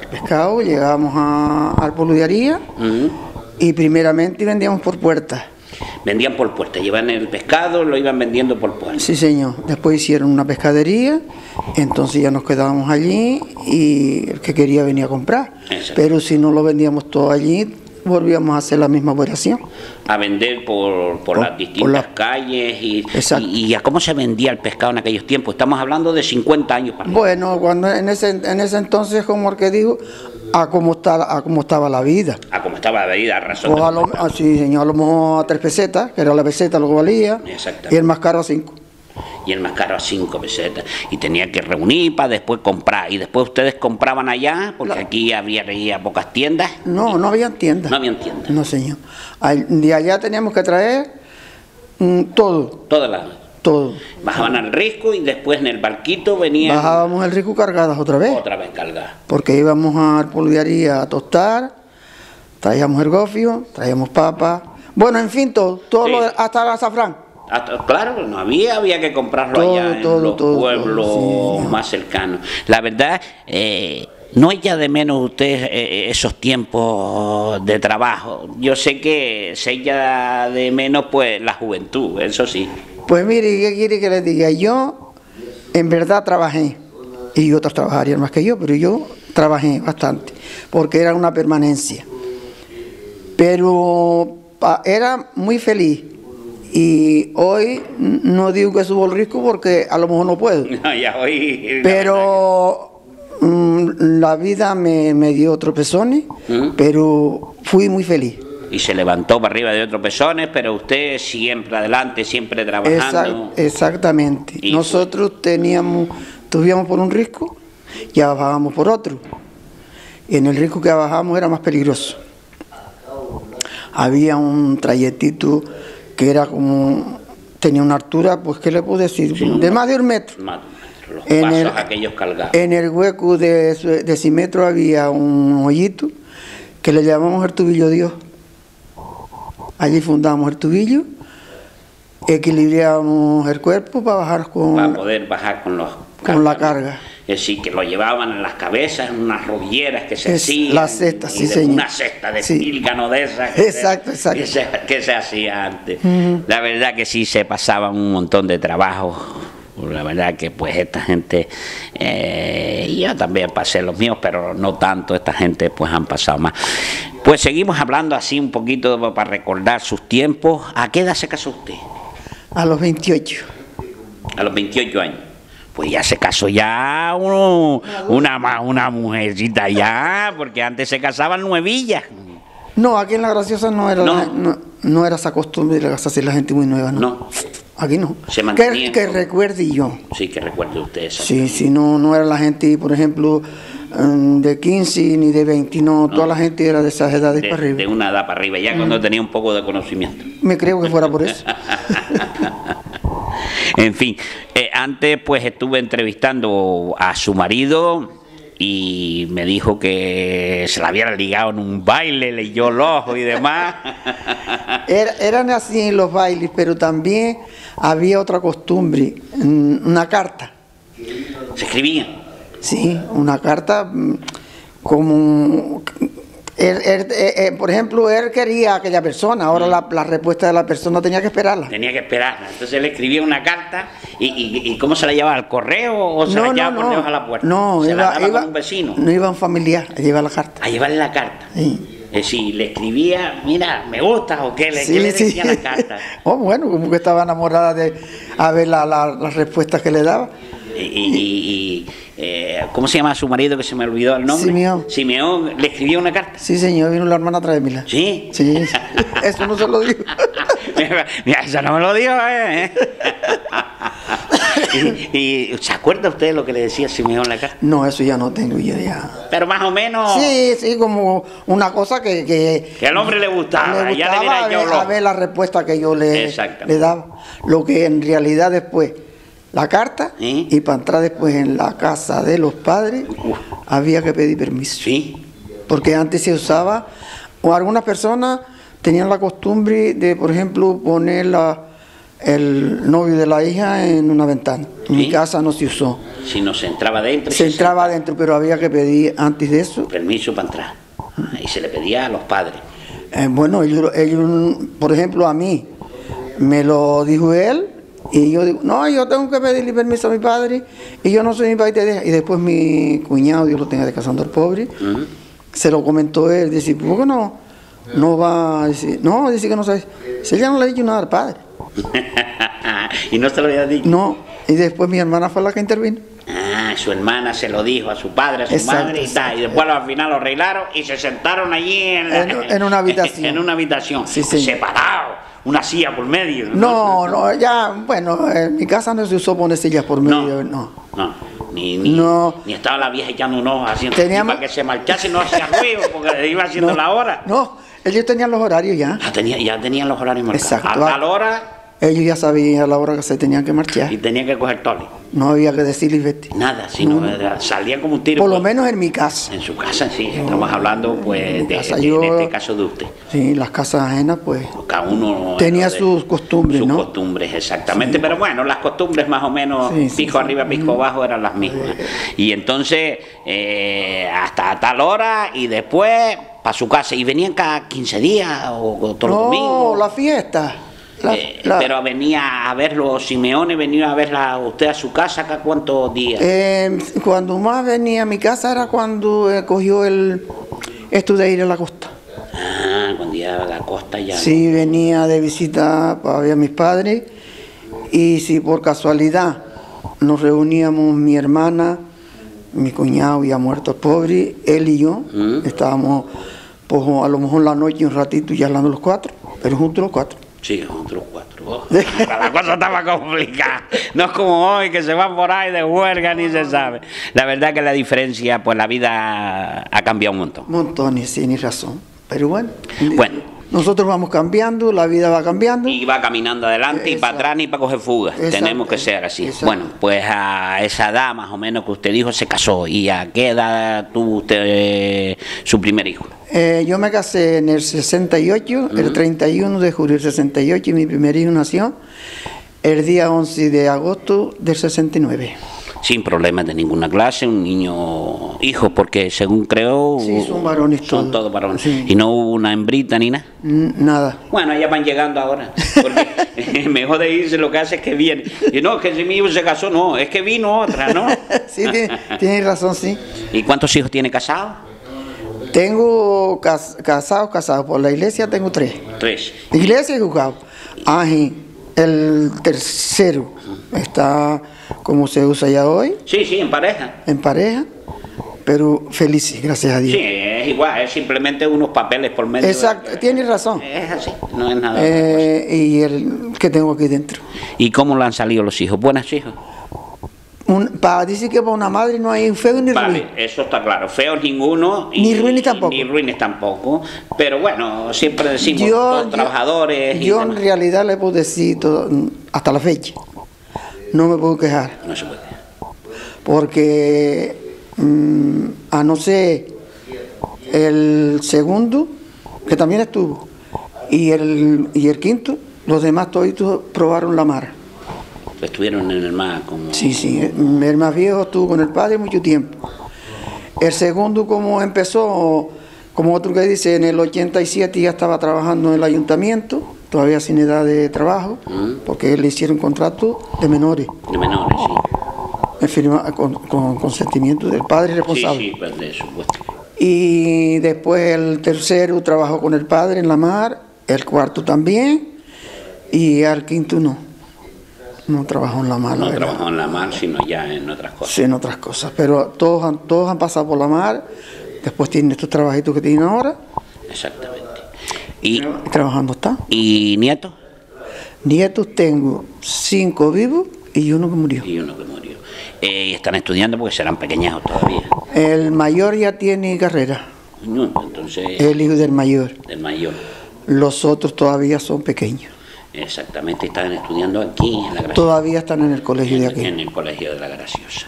el pescado, llegábamos a, al poludearía Ujú. y primeramente vendíamos por puerta. Vendían por puerta, llevan el pescado, lo iban vendiendo por puerta. Sí, señor. Después hicieron una pescadería, entonces ya nos quedábamos allí y el que quería venía a comprar. Exacto. Pero si no lo vendíamos todo allí, volvíamos a hacer la misma operación. a vender por, por Por- las por distintas la- calles y, Exacto. y, y a cómo se vendía el pescado en aquellos tiempos. Estamos hablando de 50 años para. Bueno, cuando en ese, en ese entonces, como el que digo, a cómo, está, a cómo estaba la vida. A como estaba la vida, a razón Pues a lo, ah, sí, señor, a lo mejor a tres pesetas, que era la peseta lo que valía, y el más caro a cinco. y el más caro a 5 pesetas. Y tenía que reunir para después comprar. Y después ustedes compraban allá, porque La- aquí había, había pocas tiendas. No, no había tiendas. No habían tiendas. No, señor. De allá teníamos que traer mm, todo, Todas las. Todo. Bajaban al risco y después en el barquito venían Bajábamos el rico cargadas otra vez, otra vez cargadas. porque íbamos al pulgaría a tostar, traíamos el gofio, traíamos papa, bueno, en fin, todo, todo Sí. lo hasta el azafrán. Hasta- claro, no había, había que comprarlo Todo, allá en todo, los todo, todo, pueblos sí, más cercanos. La verdad, eh, no echa de menos usted eh, esos tiempos de trabajo. Yo sé que se echa de menos pues la juventud, eso sí. Pues mire, ¿qué quiere que les diga? Yo en verdad trabajé, y otros trabajarían más que yo, pero yo trabajé bastante, porque era una permanencia. Pero era muy feliz. Y hoy no digo que subo el riesgo porque a lo mejor no puedo. *laughs* No, ya hoy. Pero mm, la vida me, me dio tropezones, ¿Mm? pero fui muy feliz. Y se levantó para arriba de otros pezones, pero usted siempre adelante, siempre trabajando. Exact- exactamente. Y Nosotros teníamos, subíamos por un risco y bajábamos por otro. Y en el risco que bajamos era más peligroso. Había un trayectito que era como, tenía una altura, pues, ¿qué le puedo decir? De más de un metro. Más- Los En pasos el- aquellos cargados. En el hueco de, de ese metro había un hoyito que le llamamos el tubillo Dios. Allí fundamos el tubillo, equilibrábamos el cuerpo para bajar con, para poder bajar con los con la carga. Es decir, que lo llevaban en las cabezas, en unas rodilleras que se Es hacían. la cesta, sí, de señor. Una cesta de Sí. pílgano de esas. que se- Exacto, exacto. Que se, que se hacía antes. La verdad que sí se pasaban un montón de trabajo. La verdad que pues esta gente, eh, yo también pasé los míos, pero no tanto, esta gente pues han pasado más. Pues seguimos hablando así un poquito para recordar sus tiempos. ¿A qué edad se casó usted? A los 28. A los 28 años. Pues ya se casó ya uno- una, una mujercita ya, porque antes se casaban nuevillas. No, aquí en La Graciosa no era, No. la- no, no era esa costumbre de casarse la gente muy nueva, ¿no? No, Aquí no. Se que, que recuerde yo. sí que recuerde usted eso. Sí, sí, no, no era la gente, por ejemplo, de 15 ni de 20, no, toda la gente era de esas edades De, para arriba. de una edad para arriba, ya cuando Mm. tenía un poco de conocimiento. Me creo que fuera por eso. *laughs* En fin, eh, antes pues estuve entrevistando a su marido y me dijo que se la había ligado en un baile, leyó el ojo y demás. *laughs* Era- eran así los bailes, pero también había otra costumbre, mm, una carta. Se escribían. Sí, una carta mm, como... él- él, eh, eh, por ejemplo, él quería a aquella persona, ahora Mm. la, la respuesta de la persona tenía que esperarla. Tenía que esperarla. Entonces le escribía una carta y, y- y ¿cómo se la llevaba? ¿Al correo o se la llevaba por debajo de la puerta? no, se iba, la daba iba- con un vecino. no iba un familiar, lleva la carta. A llevarle la carta. Sí. Es decir, le escribía, mira, me gusta o qué, le, Sí, ¿qué le sí. decía la carta. *laughs* Oh, bueno, como que estaba enamorada de a ver la- la- las respuestas que le daba. Y, y- y- eh, ¿Cómo se llama su marido que se me olvidó el nombre? Simeón. Simeón le escribía una carta. Sí, señor, vino la hermana a traérmela. Sí. Sí, *laughs* eso no se lo digo. *laughs* Mira, eso no me lo dijo, ¿eh? *laughs* y, y, ¿se acuerda usted de lo que le decía Simeón la carta? No, eso ya no tengo yo ya. Pero más o menos Sí, sí, como una cosa que, que, que al hombre le gustaba, le ya le gustaba a ver, a ver la respuesta que yo le, le daba. Lo que en realidad después, la carta, y para entrar después en la casa de los padres, había que pedir permiso. Sí, Porque antes se usaba, o algunas personas tenían la costumbre de, por ejemplo, poner la- el novio de la hija en una ventana. En mi casa no se usó. si no se entraba dentro, Se se entraba adentro, pero había que pedir antes de eso. permiso para entrar. Y se le pedía a los padres. Eh, bueno, ellos, ellos, por ejemplo, a mí, me lo dijo él, y yo digo, no, yo tengo que pedirle permiso a mi padre, y yo no soy mi padre, te deja. y después mi cuñado, Dios lo tenga descansando el pobre, se lo comentó él, dice, ¿por qué no? No va a decir, no, dice que no sabe. Si ella no le ha dicho nada al padre. *laughs* y no se lo había dicho. No, y después mi hermana fue la que intervino. Ah, su hermana se lo dijo a su padre, a su Exacto, madre y tal. Y después al final lo arreglaron y se sentaron allí en, la- En- en una *laughs* habitación. en una habitación. Sí, señor. Separado, una silla por medio. No, no, ya, bueno, en mi casa no se usó poner sillas por medio, no. No, ni, ni, No. ni estaba la vieja echando un ojo haciendo Teníamos- para que se marchase no hacía ruido porque iba haciendo No, la hora. No, ellos tenían los horarios ya. Ya, tenía, ya tenían los horarios marcados. Exacto. A tal hora Ellos ya sabían a la hora que se tenían que marchar. y tenía que coger tole. No había que decirles vete. Nada, sino No. salía como un tiro. Por lo menos en mi casa. En su casa, sí. Estamos hablando, pues, de, casa de- yo- en este caso de usted. Sí, las casas ajenas, pues. Cada uno Tenía de- sus costumbres, sus ¿no? costumbres, exactamente. Pero bueno, las costumbres más o menos, Sí, sí, pico arriba, pico abajo, eran las mismas. Y entonces, eh, hasta tal hora y después para su casa. ¿Y venían cada 15 días o, o todos los No, domingos? la fiesta. La- Eh, la- Pero venía a verlo Simeone, venía a verla usted a su casa cada cuántos días. Eh, cuando más venía a mi casa era cuando eh, cogió el esto de ir a la costa. Ah, cuando iba a la costa ya. Sí, venía de visita para ver a mis padres y si por casualidad nos reuníamos mi hermana, mi cuñado ya muerto pobre, él y yo, Mm. estábamos pues, a lo mejor la noche un ratito ya hablando los cuatro, pero juntos los cuatro. Sí, otros cuatro. Oh, *laughs* la cosa estaba complicada. No es como hoy que se van por ahí de huelga ni se sabe. La verdad que la diferencia, pues la vida ha cambiado un montón. Montones, sí, ni razón. Pero bueno, Bueno. Nosotros vamos cambiando, la vida va cambiando. Y va caminando adelante y para Exacto. atrás ni para coger fuga. Exacto. Tenemos que ser así. Exacto. Bueno, pues a esa edad más o menos que usted dijo se casó. ¿Y a qué edad tuvo usted eh, su primer hijo? Eh, yo me casé en el 68, el 31 de julio del 68, y mi primer hijo nació el día 11 de agosto del 69. Sin problemas de ninguna clase, un niño, hijo, porque según creo... Sí, son varones Son todos. varones. Sí. Y no hubo una hembrita ni nada. Nada. Bueno, ya van llegando ahora. Porque *laughs* mejor de irse lo que hace es que viene. Y no, que si mi hijo se casó, no, es que vino otra, ¿no? *laughs* sí, tiene- tienes razón, sí. ¿Y cuántos hijos tiene casado? Tengo cas- casados, casados. Por la iglesia tengo tres. Tres. Iglesia y juzgado. Ah. El tercero está como se usa ya hoy, Sí, sí, en pareja. en pareja, pero feliz, gracias a Sí, Dios. es igual, es simplemente unos papeles por medio. de- Exacto, tienes razón. Es así, no es nada. Eh, y el que tengo aquí dentro. ¿Y cómo le han salido los hijos? ¿Buenos hijos? Un, para decir que para una madre no hay feo ni ruin. Vale, eso está claro. Feos ninguno. y- Ni ruines tampoco. Ni ruines tampoco. Pero bueno, siempre decimos Yo, todos yo- trabajadores. y yo en realidad le puedo decir todo, hasta la fecha. No me puedo quejar. No se puede. porque mm, a no ser el segundo, que también estuvo, y el, y el quinto, los demás todos probaron la mar. Estuvieron en el mar como. Sí, sí, el más viejo estuvo con el padre mucho tiempo. El segundo, como empezó, como otro que dice, en el 87 ya estaba trabajando en el ayuntamiento, todavía sin edad de trabajo, porque le hicieron contrato de menores, De menores, sí. en firma- con, con consentimiento del padre Sí, responsable. sí, pues de supuesto. Y después el tercero trabajó con el padre en la mar, el cuarto también, y al quinto no. No trabajó en la mar, No trabajó en la mar, sino ya en otras cosas. Sí, en otras cosas. Pero todos han, todos han pasado por la mar, después tienen estos trabajitos que tienen ahora, Exactamente. ¿Y, trabajando está. y nietos? Nietos tengo cinco vivos y uno que murió. Y uno que murió. Eh, y están estudiando porque serán pequeñajos todavía. El mayor ya tiene carrera, No, entonces, el hijo del mayor. del mayor. Los otros todavía son pequeños. Exactamente, están estudiando aquí en la Graciosa. Todavía están en el colegio de aquí. en el colegio de la Graciosa.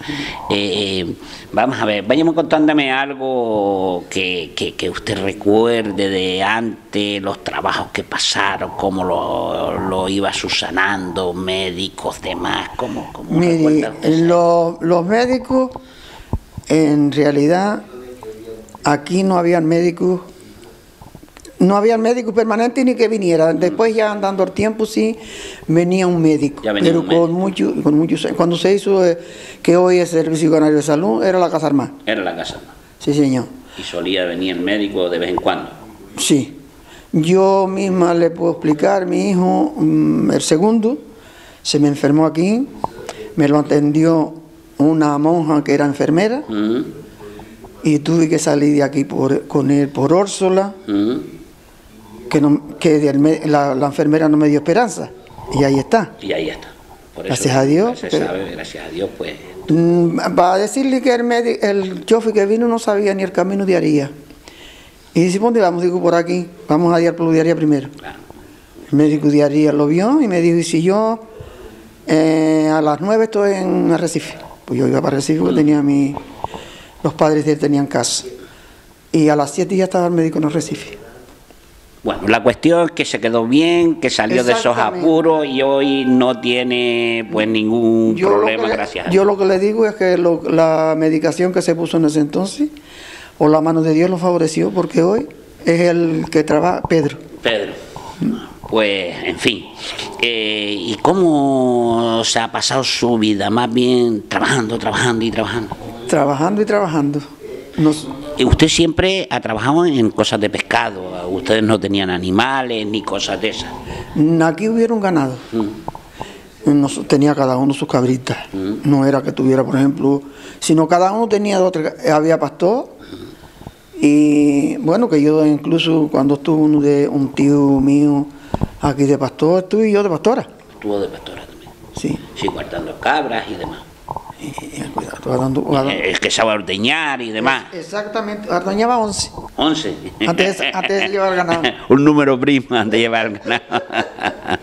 Eh, vamos a ver, vayamos contándome algo que, que- que usted recuerde de antes, los trabajos que pasaron, cómo lo, lo iba susanando, médicos, demás, cómo, cómo Mire, lo- los médicos, en realidad, aquí no habían médicos, no habían médicos permanentes ni que vinieran. Después ya andando el tiempo sí venía un médico, Ya venía pero un con mucho, con muchos. Cuando se hizo eh, que hoy es el Servicio Canario de Salud, era la Casa Armada. Era la casa. Sí, señor. Y solía venir el médico de vez en cuando. Sí. Yo misma le puedo explicar, mi hijo, mm, el segundo, se me enfermó aquí, me lo atendió una monja que era enfermera Mm, y tuve que salir de aquí por, con él por Órsola, mm. Que, no, que la, la enfermera no me dio esperanza. Y ahí está. Y ahí está. Por Gracias a Dios, Se pero- sabe, gracias a Dios, pues. Mm, Para decirle que el, medi- el chofer que vino no sabía ni el camino de Aría. Y dice, ¿por dónde vamos? Digo, por aquí. Vamos a ir por lo de Aría primero. Claro. El médico de Aría lo vio y me dijo, ¿y si yo eh, a las nueve estoy en Arrecife? Pues yo iba para Arrecife porque tenía mi, los padres de él tenían casa. Y a las siete ya estaba el médico en Arrecife. Bueno, la cuestión es que se quedó bien, que salió de esos apuros y hoy no tiene pues ningún Yo problema, le, gracias a yo lo que le digo es que lo- la medicación que se puso en ese entonces, o la mano de Dios lo favoreció, porque hoy es el que trabaja, Pedro. Pedro, pues en fin, eh, ¿y cómo se ha pasado su vida? Más bien trabajando, trabajando y trabajando. Trabajando y trabajando. Nos- usted siempre ha trabajado en cosas de pescado, ustedes no tenían animales ni cosas de esas. aquí hubieron ganado. Mm. Nos- tenía cada uno sus cabritas. No era que tuviera, por ejemplo, sino cada uno tenía dos, había pastor. Y bueno, que yo incluso cuando estuvo uno de un tío mío aquí de pastor, estuve yo de pastora. Estuvo de pastora también, Sí, sí, guardando cabras y demás. Eh, Es que sabe ordeñar y demás. Exactamente, ordeñaba 11. 11. Antes, antes de llevar ganado. *laughs* Un número primo antes de llevar el ganado. *laughs*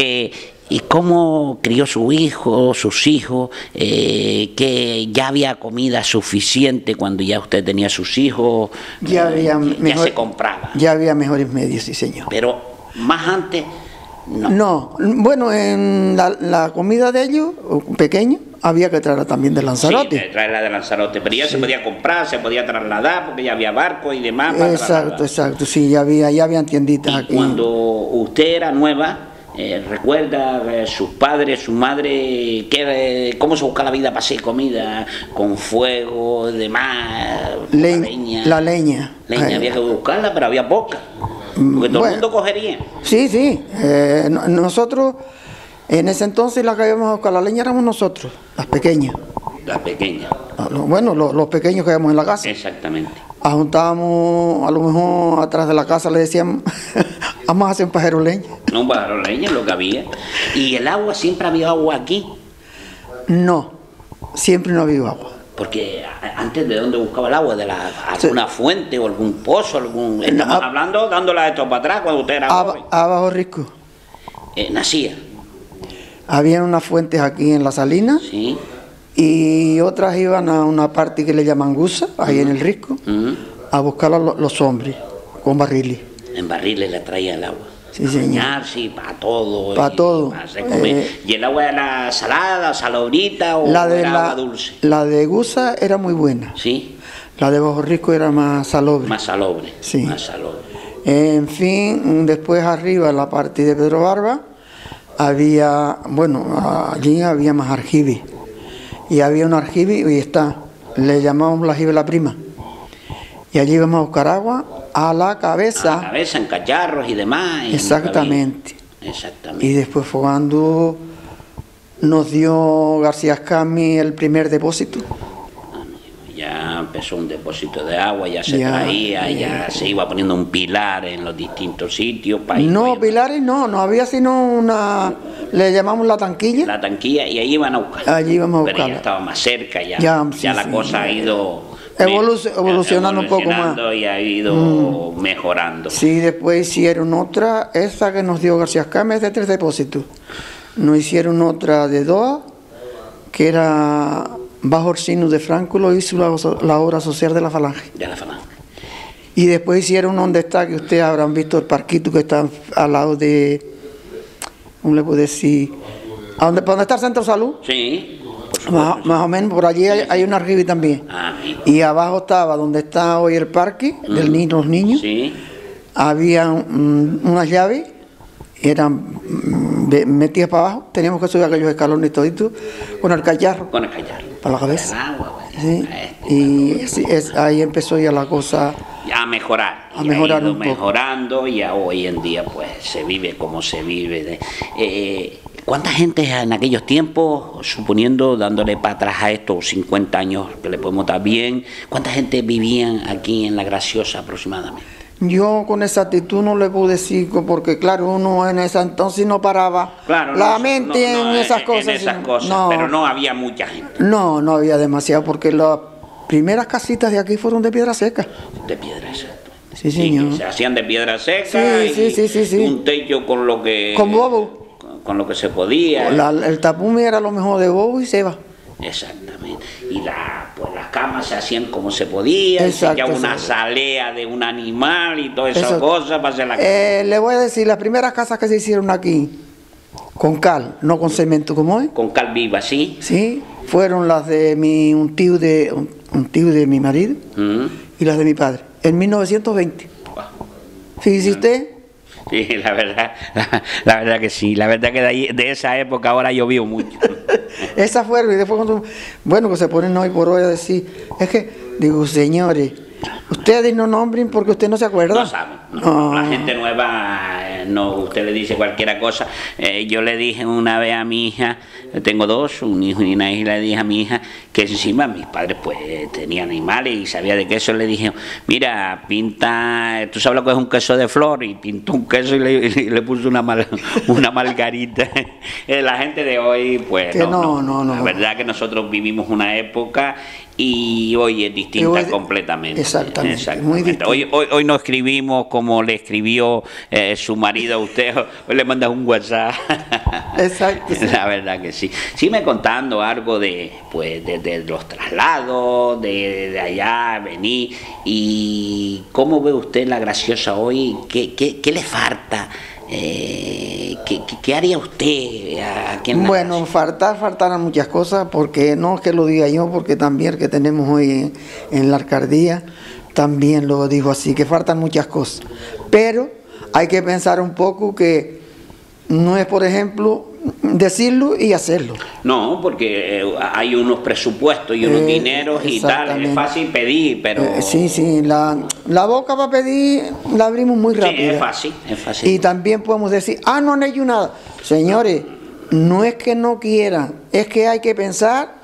Eh, ¿Y cómo crió su hijo, sus hijos? Eh, ¿Que ya había comida suficiente cuando ya usted tenía sus hijos? Ya Eh, había ya mejor- se compraba. Ya había mejores medios, sí, señor. Pero más antes, no. No, bueno, en la, la comida de ellos, pequeño, había que traerla también de Lanzarote. Sí, traerla de Lanzarote, pero ya se podía comprar, se podía trasladar, porque ya había barcos y demás. para exacto, trasladar. exacto, sí, ya había, ya habían tienditas Y aquí. cuando usted era nueva, eh, recuerda eh, sus padres, su madre, qué, eh, cómo se buscaba la vida para hacer comida, con fuego, demás, Le- la leña. la leña. Leña había que buscarla, pero había poca. Porque todo bueno. el mundo cogería. Sí, sí, eh, no- nosotros, en ese entonces la que íbamos a buscar la leña éramos nosotros, las pequeñas. La pequeña. Ah, Bueno, lo- los pequeños que íbamos en la casa. Exactamente. Juntábamos, a lo mejor atrás de la casa le decían, *laughs* vamos a hacer un pajero leña. No, un de leña lo que había. Y el agua, siempre había agua aquí. No, siempre no había agua. Porque antes de dónde buscaba el agua, de la, alguna fuente o algún pozo, algún. Estamos hablando dándola esto para atrás cuando usted era joven. Abajo Risco. Eh, nacía, Habían unas fuentes aquí en la salina ¿sí? y otras iban a una parte que le llaman Gusa, ahí en el Risco, a buscar a lo- los hombres con barriles. En barriles le traía el agua. Sí, para todo. Pa' y todo. para hacer comer. Eh, ¿Y el agua era salada, salobita o La de, la, agua dulce? la de Gusa era muy buena, Sí, la de Bajo Risco era más salobre. más salobre. Sí. Más salobre. En fin, después arriba, en la parte de Pedro Barba, había, bueno, allí había más arjibe. Y había un arjibe, y está, le llamamos la la prima. Y allí íbamos a buscar agua a la A la cabeza. cabeza, en cacharros y demás. y Exactamente. Exactamente. Y después fue cuando nos dio García Escami el primer depósito. Ya empezó un depósito de agua, ya se Ya, traía, ya ya. se iba poniendo un pilar en los distintos sitios. para No, pilares no, no había sino una, le llamamos la tanquilla. La tanquilla y ahí iban a buscar. Allí íbamos a Pero ya estaba más cerca, ya, Ya, la sí, cosa ha ido Evolucionando un poco más. Mm. Y ha ido mejorando. Sí, después hicieron otra, esa que nos dio García Escami es de tres depósitos. Nos hicieron otra de dos, que era bajo Orsino de Franco, lo hizo la, la obra social de la Falange. De la falange. Y después hicieron donde está, que ustedes habrán visto el parquito que está al lado de, ¿cómo le puedo decir? ¿A dónde, ¿Para dónde está el Centro de Salud? Sí, supuesto. Más, más o menos, por allí hay, hay un arjibe también. Ah. Y abajo estaba donde está hoy el parque, del ni- los niños. Sí, había mm, unas llaves, eran mm, de- metidas para abajo, teníamos que subir aquellos escalones toditos con el cacharro con el callar. para la cabeza. Agua. Sí, Y es- ahí empezó ya la cosa. a mejorar. A y mejorar ha ido un poco. mejorando y ya hoy en día pues se vive como se vive. de- eh, ¿Cuánta gente en aquellos tiempos, suponiendo, dándole para atrás a estos 50 años que le podemos dar bien, cuánta gente vivían aquí en La Graciosa aproximadamente? Yo con esa actitud no le puedo decir, porque claro, uno en ese entonces no paraba Claro, la no, mente no, no, en esas en cosas. esas sino- cosas, no, pero no había mucha gente no, no había demasiado, porque las primeras casitas de aquí fueron de piedra seca. de piedra exacto. Sí, señor. se hacían de piedra seca Sí, y, sí, sí, sí, sí. y un techo con lo que Con bobo. Con, lo que se podía. La- el tapume era lo mejor de bobo y ceba. Exactamente. Y la, pues las camas se hacían como se podía, se Exacto, hacía una salea de un animal y todas esas cosas para hacer la Eh, le voy a decir, las primeras casas que se hicieron aquí, con cal, no con cemento como es, con cal viva, ¿sí? sí, fueron las de mi, un tío de un, un tío de mi marido Mm. y las de mi padre, en 1920. Fíjese usted, *laughs* Sí, la verdad, la, *laughs* la verdad que sí, la verdad que de, ahí- de esa época ahora llovió mucho. *laughs* esas fueron, y después cuando, bueno, que se ponen hoy por hoy a decir, es que, digo, señores, ustedes no nombren porque usted no se acuerda. No saben, no, la gente nueva, eh, no, usted le dice cualquiera cosa. Eh, yo le dije una vez a mi hija, tengo dos, un hijo y una hija, le dije a mi hija que encima mis padres pues tenían animales y sabía de queso, le dije, mira, pinta, tú sabes lo que es un queso de flor y pintó un queso y le, *laughs* y le puso una, mal- *laughs* una margarita. *laughs* Eh, la gente de hoy pues Que no, no, no, no. La verdad que nosotros vivimos una época y hoy es distinta hoy- completamente. exactamente, muy distinta. Hoy, hoy, hoy no escribimos con como le escribió eh, su marido a usted, o *laughs* le manda un WhatsApp. *laughs* Exacto. sí. La verdad que sí. Síme contando algo de, pues, de, de los traslados, de, de allá, venir, y cómo ve usted la graciosa hoy, qué, qué, qué le falta, Eh, ¿qué, qué, haría usted aquí en la Bueno, faltar, faltaran muchas cosas, porque no es que lo diga yo, porque también que tenemos hoy en, en la alcaldía también lo dijo así, que faltan muchas cosas. Pero hay que pensar un poco que no es, por ejemplo, decirlo y hacerlo. No, porque eh, hay unos presupuestos y unos Eh, dineros y tal, es fácil pedir, pero... Eh, sí, sí, la, la boca para pedir la abrimos muy Sí, rápido. es fácil, es fácil. Y también podemos decir, ah, no han hecho nada. Señores, no es que no quieran, es que hay que pensar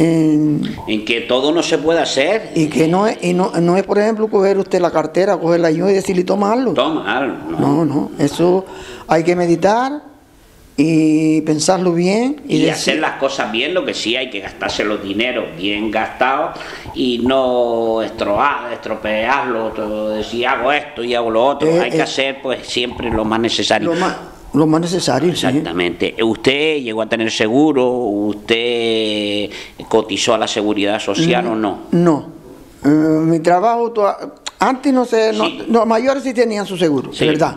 en, En que todo no se puede hacer. y que no es, y no, no es, por ejemplo, coger usted la cartera, cogerla yo y decirle tomarlo. Toma, no. No, no, eso hay que meditar y pensarlo bien y, Y, decir- hacer las cosas bien, lo que sí hay que gastarse los dineros bien gastados y no estroar, estropearlo, decir hago esto y hago lo otro. Eh, hay que eh, hacer pues siempre lo más necesario. lo más, lo más necesario. sí. Exactamente. ¿Usted llegó a tener seguro? ¿Usted cotizó a la seguridad social o no? No. Eh, mi trabajo, antes no sé, no, Sí. los mayores sí tenían su seguro, Sí. ¿verdad?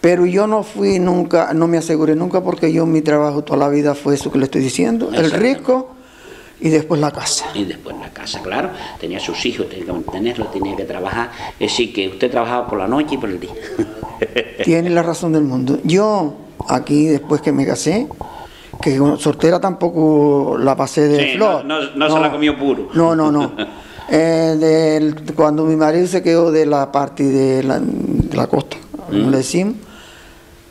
Pero yo no fui nunca, no me aseguré nunca porque yo mi trabajo toda la vida fue eso que le estoy diciendo, el Exacto. Y después la casa. Y después la casa, claro. Tenía sus hijos, tenía que mantenerlos, tenía que trabajar. Es decir, que usted trabajaba por la noche y por el día. *laughs* Tiene la razón del mundo. Yo aquí después que me casé, que soltera tampoco la pasé de Sí, flor. no- no- no se la comió puro. No, no, no. *laughs* Eh, del- cuando mi marido se quedó de la parte de la, de la costa, Mm. le decimos,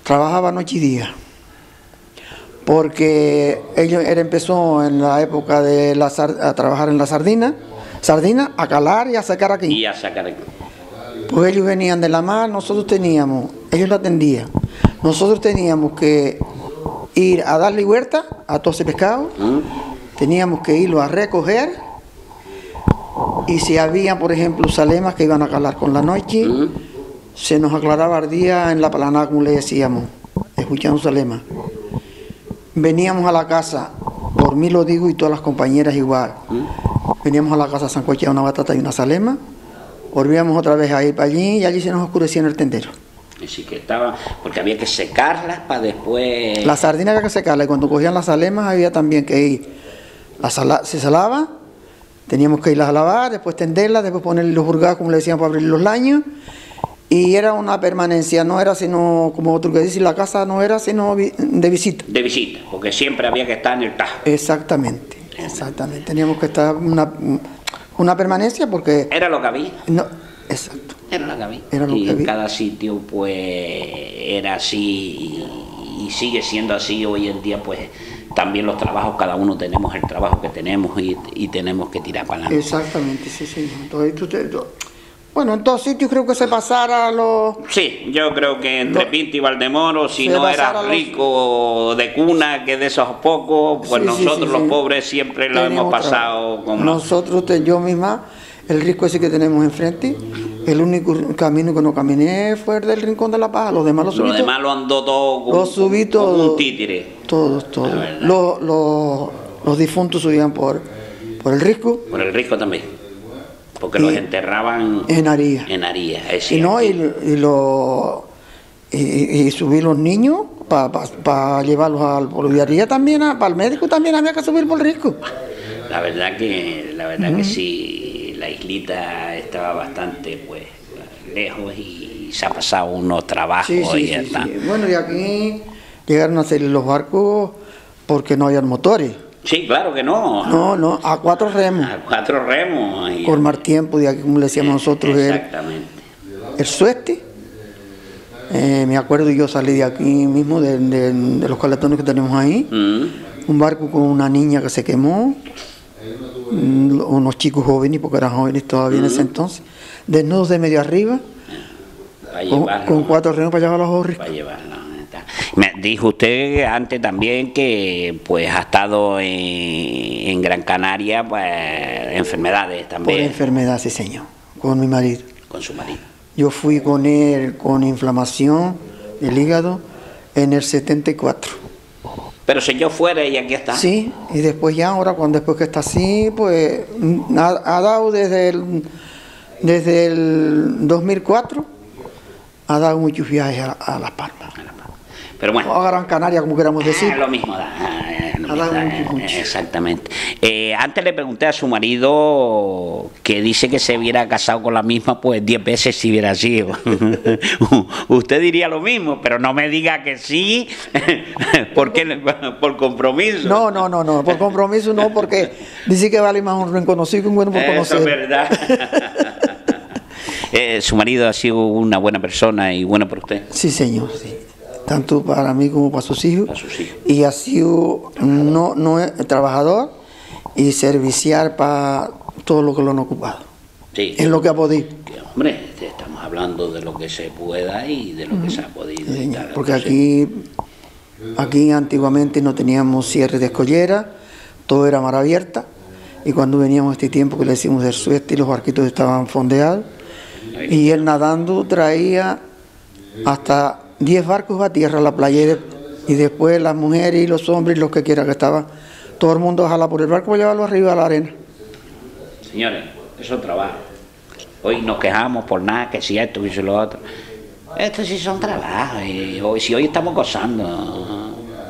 trabajaba noche y día. Porque ellos, él empezó en la época de la, a trabajar en la sardina, sardina, a calar y a sacar aquí. y a sacar. Pues ellos venían de la mar, nosotros teníamos, ellos la atendían, nosotros teníamos que ir a darle huerta a todo ese pescado, ¿Mm? teníamos que irlo a recoger y si había, por ejemplo, salemas que iban a calar con la noche, ¿Mm? se nos aclaraba el día en la planada, como le decíamos, escuchando salema. Veníamos a la casa, por mí lo digo y todas las compañeras igual. Veníamos a la casa a sancochar una batata y una salema, volvíamos otra vez a ir para allí y allí se nos oscurecía en el tendero. Así que estaba, porque había que secarlas para después. La sardina había que secarla y cuando cogían las salemas había también que ir, la sala- se salaba, teníamos que irlas a lavar, después tenderlas, después ponerle los burgados, como le decían, para abrir los laños. Y era una permanencia, no era sino, como otro que dice, la casa no era sino de visita. de visita, porque siempre había que estar en el tajo. Exactamente, exactamente. Teníamos que estar una, una permanencia porque... Era lo que había. No, exacto. Era lo que había. Era lo y que en había. cada sitio, pues, era así y, y sigue siendo así hoy en día, pues, también los trabajos, cada uno tenemos el trabajo que tenemos y, y tenemos que tirar para adelante. Exactamente, sí, sí. Entonces, tú te- tú- bueno, en todos sitios creo que se pasara los... Sí, yo creo que entre Lo- Pinto y Valdemoro, si no los- rico de cuna, que de esos pocos, pues Sí, nosotros sí, los pobres siempre lo hemos pasado como... Nosotros, te- yo misma, el riesgo ese que tenemos enfrente, el único camino que no caminé fue el del Rincón de la Paz, los demás los subí Lo todos. demás lo andó todo como, Lo subí todo. un títere. Todos, todos. Los, los, los difuntos subían por, por el risco Por el rico también. Porque Y- los enterraban en Aría. en Arías. Es Y no, y, lo, y, subí los niños para llevarlos al poliaría también, a- para el médico también había que subir por el risco. La verdad que, la verdad que sí, la islita estaba bastante pues lejos y se ha pasado unos trabajos Sí, sí, y sí, ya está. sí. Bueno, y aquí llegaron a hacer los barcos porque no había motores. Sí, claro que no. No, no, a cuatro remos. A cuatro remos. y- Por más tiempo, de aquí, como le decíamos nosotros, el, Exactamente. el sueste. Eh, me acuerdo yo salí de aquí mismo, de, de- de los caletones que tenemos ahí. Mm. Un barco con una niña que se quemó. mm, Unos chicos jóvenes, porque eran jóvenes todavía en ese entonces. Desnudos de medio arriba, con, cuatro remos para llevar a los para llevarlo. Me dijo usted antes también que pues ha estado en, en Gran Canaria pues enfermedades Por también enfermedad, sí, señor, con mi marido. con su marido. Yo fui con él con inflamación del hígado en el 74. Pero si yo fuera y aquí está. Sí, y después ya ahora, cuando después que está así, pues ha, ha dado desde el, desde el 2004, ha dado muchos viajes a, a Las Palmas. Pero bueno. O a Gran Canaria, como queramos decir. Ah, lo mismo da. ah, lo mismo da, mucho. Exactamente. Eh, antes le pregunté a su marido que dice que se hubiera casado con la misma, pues 10 veces si hubiera sido. *laughs* Usted diría lo mismo, pero no me diga que sí, *laughs* porque por compromiso. No, no, no, no, por compromiso no, porque dice que vale más un buen conocido que un bueno por Eso es conocer. verdad. *laughs* Eh, su marido ha sido una buena persona y bueno para usted. Sí, señor, sí. Tanto para mí como para sus hijos. Para sus hijos. Y ha sido no, no es trabajador y servicial para todo lo que lo han ocupado. Sí. En lo que ha podido. Que, hombre, estamos hablando de lo que se pueda y de lo que se ha podido. Porque aquí, aquí antiguamente no teníamos cierre de escollera, todo era mar abierta. Y cuando veníamos este tiempo que le decimos del sueste y los barquitos estaban fondeados, y él nadando traía hasta 10 barcos a tierra a la playa. Y, de- y después las mujeres y los hombres y los que quieran que estaban, todo el mundo jala por el barco para llevarlo arriba a la arena. Señores, eso es trabajo. Hoy nos quejamos por nada, que si esto, que si lo otro. Estos sí son trabajos. Y hoy, si hoy estamos gozando.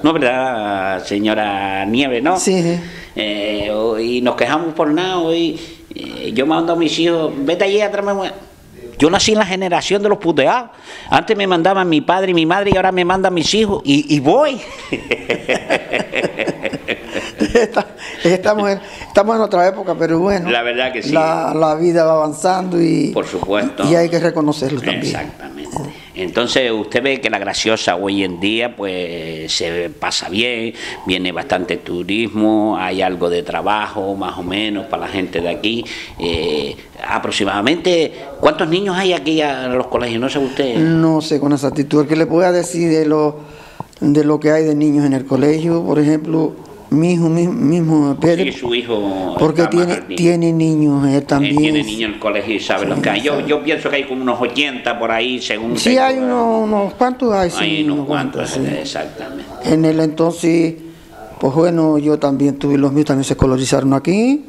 No es verdad, señora Nieve, ¿no? Sí, sí. Eh, hoy nos quejamos por nada. Hoy eh, yo mando a mis hijos, vete allí atrás. me- Yo nací en la generación de los puteados. Antes me mandaban mi padre y mi madre y ahora me mandan mis hijos y, y voy. *laughs* *laughs* Estamos, en, estamos en otra época, pero bueno. La verdad que sí. La, la vida va avanzando y, Por supuesto. y hay que reconocerlo también. Exactamente. Entonces usted ve que la graciosa hoy en día pues se pasa bien, viene bastante turismo, hay algo de trabajo más o menos para la gente de aquí. Eh, aproximadamente, ¿cuántos niños hay aquí a los colegios? No sé usted. No sé con exactitud. Que le pueda decir de lo, de lo que hay de niños en el colegio, por ejemplo, mi hijo mi- mismo, Pedro, Sí, su hijo porque tiene, tiene niños él Eh, también. tiene niños en el colegio y sabe los que hay. Yo, yo pienso que hay como unos 80 por ahí, según... Sí, hay unos, unos cuantos, hay, sí, Hay unos unos cuantos, sí. exactamente. En el entonces, pues bueno, yo también tuve los míos, también se escolarizaron aquí.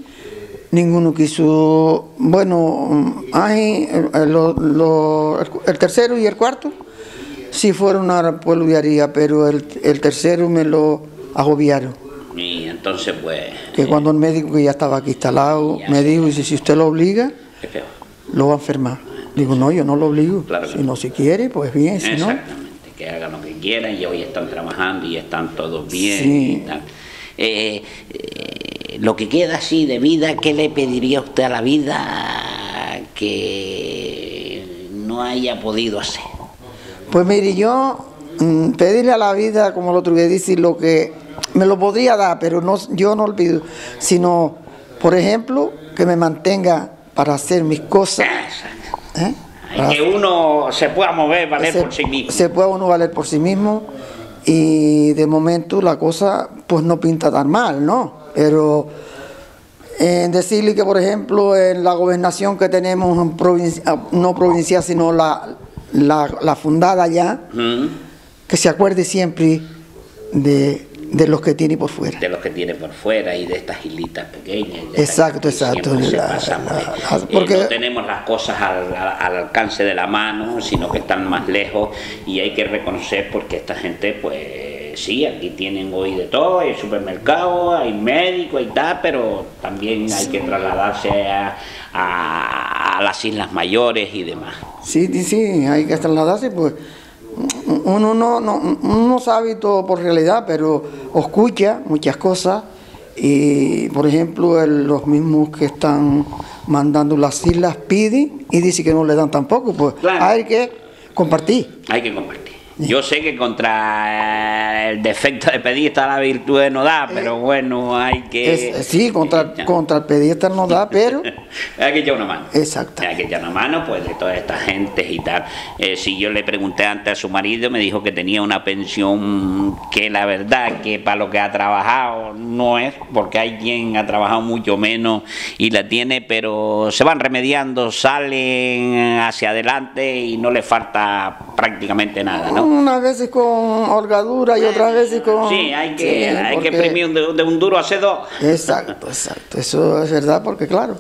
Ninguno quiso, bueno, hay eh, eh, lo- lo- el tercero y el cuarto sí fueron a Pueblo Viaría, pero el, el tercero me lo agobiaron. Y entonces pues... Que cuando el médico que ya estaba aquí instalado me dijo, dice, si usted lo obliga, lo va a enfermar. Digo, no, yo no lo obligo. Claro si no, si quiere, pues bien, si no. Exactamente, que hagan lo que quieran y hoy están trabajando y están todos bien Sí. y tal. Eh, eh, lo que queda así de vida, ¿qué le pediría usted a la vida que no haya podido hacer? Pues mire, yo mm, pedirle a la vida, como el otro día dice, lo que me lo podría dar, pero no, yo no lo pido, sino, por ejemplo, que me mantenga para hacer mis cosas. ¿eh? Para- Que uno se pueda mover, valer se, por sí mismo. se pueda uno valer por sí mismo y de momento la cosa pues no pinta tan mal, ¿no? Pero en decirle que, por ejemplo, en la gobernación que tenemos, no provincial, sino la, la, la fundada ya, que se acuerde siempre de, de los que tiene por fuera. De los que tiene por fuera y de estas islitas pequeñas. Exacto, exacto. La- la- pues. la- Eh, porque- no tenemos las cosas al, al- al alcance de la mano, sino que están más lejos y hay que reconocer porque esta gente, pues sí, aquí tienen hoy de todo, hay supermercados, hay médicos y tal, pero también hay que trasladarse a, a- a las islas mayores y demás. Sí, sí, sí, hay que trasladarse, pues uno no, no, no sabe todo por realidad, pero escucha muchas cosas y, por ejemplo, el- los mismos que están mandando las islas piden y dicen que no le dan tampoco, pues Claro. hay que compartir. Hay que compartir. Yo sé que contra el defecto de pedir está la virtud de no dar, pero bueno, hay que... Es- sí, contra, *laughs* contra el pediatra no da, pero... *laughs* hay que echar una mano. Exacto. Hay que echar una mano, pues, de toda esta gente y tal. Eh, si yo le pregunté antes a su marido, me dijo que tenía una pensión que la verdad que para lo que ha trabajado no es, porque hay quien ha trabajado mucho menos y la tiene, pero se van remediando, salen hacia adelante y no le falta prácticamente nada, ¿no? Unas veces con holgadura y otras veces con... Sí, hay que, Sí, hay que exprimir de, de un duro hace dos. Exacto, exacto. Eso es verdad porque, claro,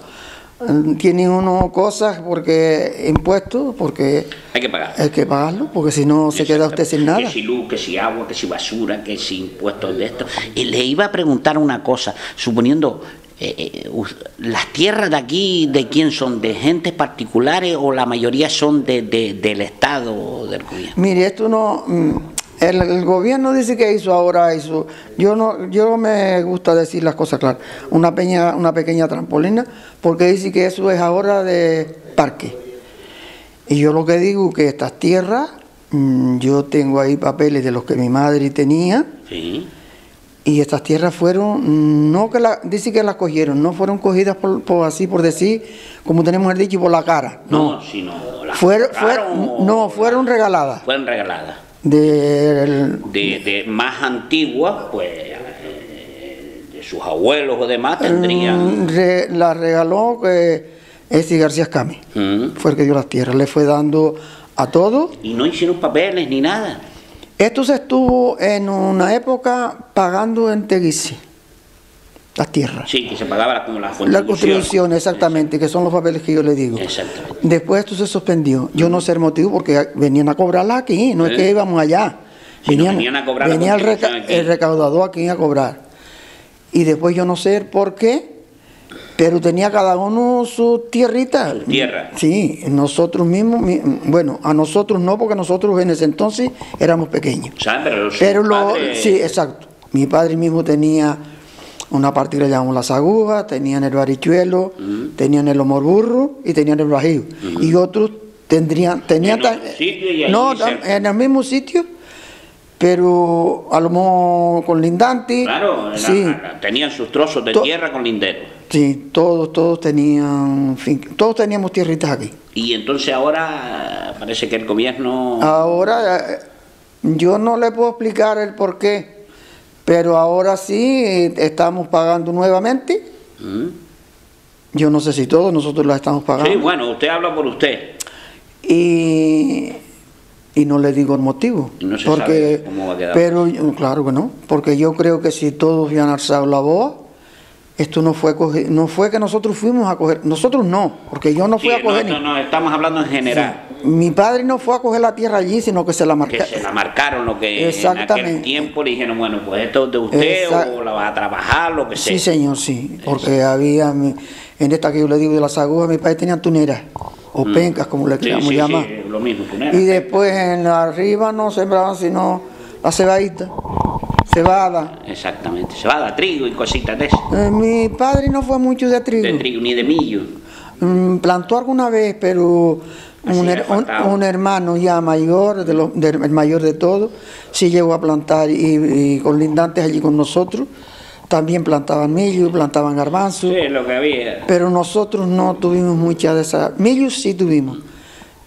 mm, tiene uno cosas porque impuestos, porque Hay que pagar. hay que pagarlo, porque si no se queda usted sin nada. Que si luz, que si agua, que si basura, que si impuestos de esto. Y le iba a preguntar una cosa, suponiendo, eh, eh, ¿las tierras de aquí de quién son? ¿De gentes particulares o la mayoría son de, de- del Estado o del gobierno? Mire, esto no. mm, El, el gobierno dice que hizo ahora hizo. Yo no, yo me gusta decir las cosas claras. Una pequeña, una pequeña trampolina, porque dice que eso es ahora de parque. Y yo lo que digo que estas tierras, mm, yo tengo ahí papeles de los que mi madre tenía. Sí. Y estas tierras fueron, mm, no que la, dice que las cogieron, no fueron cogidas por, por así por decir, como tenemos el dicho, por la cara. No, sino las Fueron, compraron fueron- o no, fueron regaladas. fueron regaladas. De, de más antiguas, pues eh, de sus abuelos o demás tendrían. Mm, re- la regaló eh, García Escami, Mm. fue el que dio las tierras, le fue dando a todos. Y no hicieron papeles ni nada. Esto se estuvo en una época pagando en Teguise, las tierras. Sí, que se pagaba la, como la La contribución. contribución, exactamente, que son los papeles que yo le digo. Exactamente. Después esto se suspendió. Yo no sé el motivo porque venían a cobrarla aquí, no es que íbamos allá. Venían a cobrar venía el, reca- contribución aquí. el recaudador aquí a cobrar. Y después yo no sé el por qué, pero tenía cada uno su tierrita. tierra. Sí, nosotros mismos, mi- bueno, a nosotros no, porque nosotros en ese entonces éramos pequeños. ¿Saben? Pero, Pero lo, sí, exacto. Mi padre mismo tenía una parte que le llamamos las agujas, tenían el barichuelo, tenían el homorburro y tenían el bajío. Y otros tendrían, tenían En no, en el mismo sitio, pero a lo mejor con lindante. Claro, sí, tenían sus trozos de To- tierra con lindero. Sí, todos, todos tenían, todos teníamos tierritas aquí. Y entonces ahora eh, parece que el gobierno... Ahora, eh, yo no le puedo explicar el por qué, pero ahora sí eh, estamos pagando nuevamente. ¿Mm? Yo no sé si todos nosotros la estamos pagando. Sí, bueno, usted habla por usted. y, y no le digo el motivo. No se porque, sabe cómo va a quedar. Pero claro que no, porque yo creo que si todos hubieran alzado la voz, esto no fue coge- no fue que nosotros fuimos a coger, nosotros no, porque yo no fui Sí, a coger. no, no, no, estamos hablando en general. Mi padre no fue a coger la tierra allí, sino que se la Que marca. se la marcaron lo que en aquel Exactamente. tiempo le dijeron, bueno, pues esto es de usted Exact- o la va a trabajar, lo que sea. Sí, señor, sí, porque había, en esta que yo le digo de las agujas, mi padre tenía tuneras, o pencas, como le Mm. Queramos sí, llamar. lo mismo. tunera. Y después en arriba no sembraban sino la cebadita, cebada. Exactamente, se va a dar trigo y cositas de eso. Eh, mi padre no fue mucho de trigo. De trigo ni de millo. Mm, plantó alguna vez, pero un, le her- un- faltaba. un hermano ya mayor, de los- el mayor de todos, sí llegó a plantar y, y con lindantes allí con nosotros. También plantaban millo, plantaban garbanzo. Sí, lo que había. Pero nosotros no tuvimos mucha de esas. Millos sí tuvimos.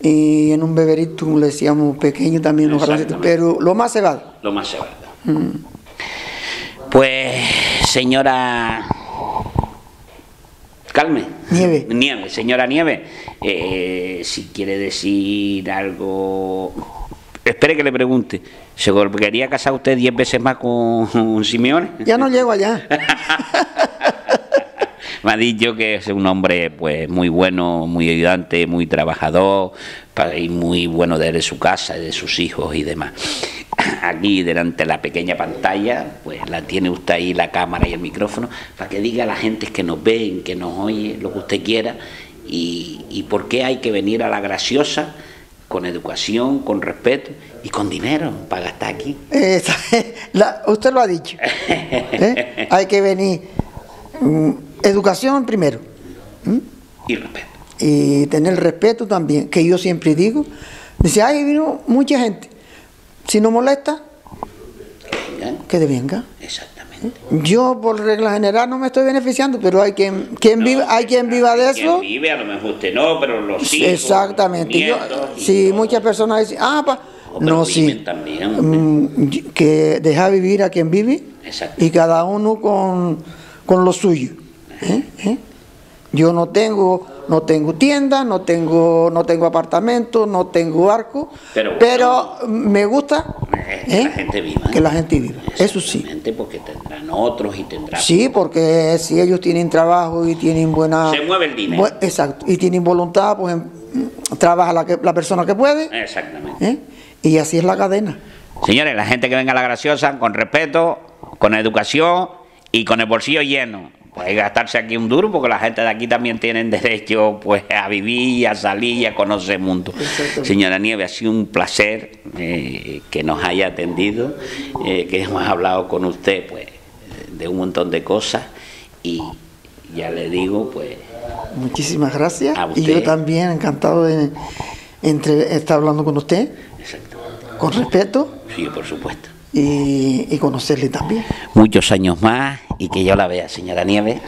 Y en un beberito, como le decíamos, pequeño también, los garbancitos. Pero lo más cebada. Lo más cebada. Pues, señora. Calme. Nieve. Nieve, señora Nieve. eh, si quiere decir algo. Espere que le pregunte. ¿Se quería casar usted 10 veces más con Simeone? Ya no llego allá. *laughs* Me ha dicho que es un hombre pues muy bueno, muy ayudante, muy trabajador y muy bueno de su casa, de sus hijos y demás. *clears throat* Aquí delante de la pequeña pantalla, pues la tiene usted ahí la cámara y el micrófono para que diga a la gente que nos ven, que nos oye, lo que usted quiera y, y por qué hay que venir a la graciosa con educación, con respeto y con dinero para gastar aquí. Esa- la- usted lo ha dicho. ¿eh? *laughs* Hay que venir. mm, educación primero. Y respeto. Y tener respeto también, que yo siempre digo, dice, ay, vino mucha gente. Si no molesta, que devenga. Exactamente. Yo por regla general no me estoy beneficiando, pero hay quien, quien No, vive, hay quien viva de quien eso. vive, a lo mejor usted no, pero los hijos. Exactamente. los Yo, y sí, muchas personas dicen, ah, pa, no, sí. también. Mm, que deja vivir a quien vive y cada uno con, con lo suyo. ¿eh? ¿eh? Yo no tengo, no tengo tienda, no tengo, no tengo apartamento, no tengo arco, Pero pero, me gusta Eh, que ¿eh? la gente viva. que la gente viva. Eso sí. Porque tendrán otros y tendrán. Sí, porque si ellos tienen trabajo y tienen buena... Se mueve el dinero. exacto, y tienen voluntad, pues em, trabaja la, que, la persona que puede, Exactamente. ¿eh? y así es la cadena. Señores, la gente que venga a la graciosa, con respeto, con educación y con el bolsillo lleno. Puede gastarse aquí un duro porque la gente de aquí también tienen derecho pues a vivir, a salir a conocer el mundo. Señora Nieve, ha sido un placer eh, que nos haya atendido, eh, que hemos hablado con usted pues de un montón de cosas y ya le digo pues Muchísimas gracias. A Y yo también encantado de entre, estar hablando con usted, exacto, con respeto, sí, por supuesto. Y, y conocerle también. Muchos años más y que yo la vea, señora Nieve.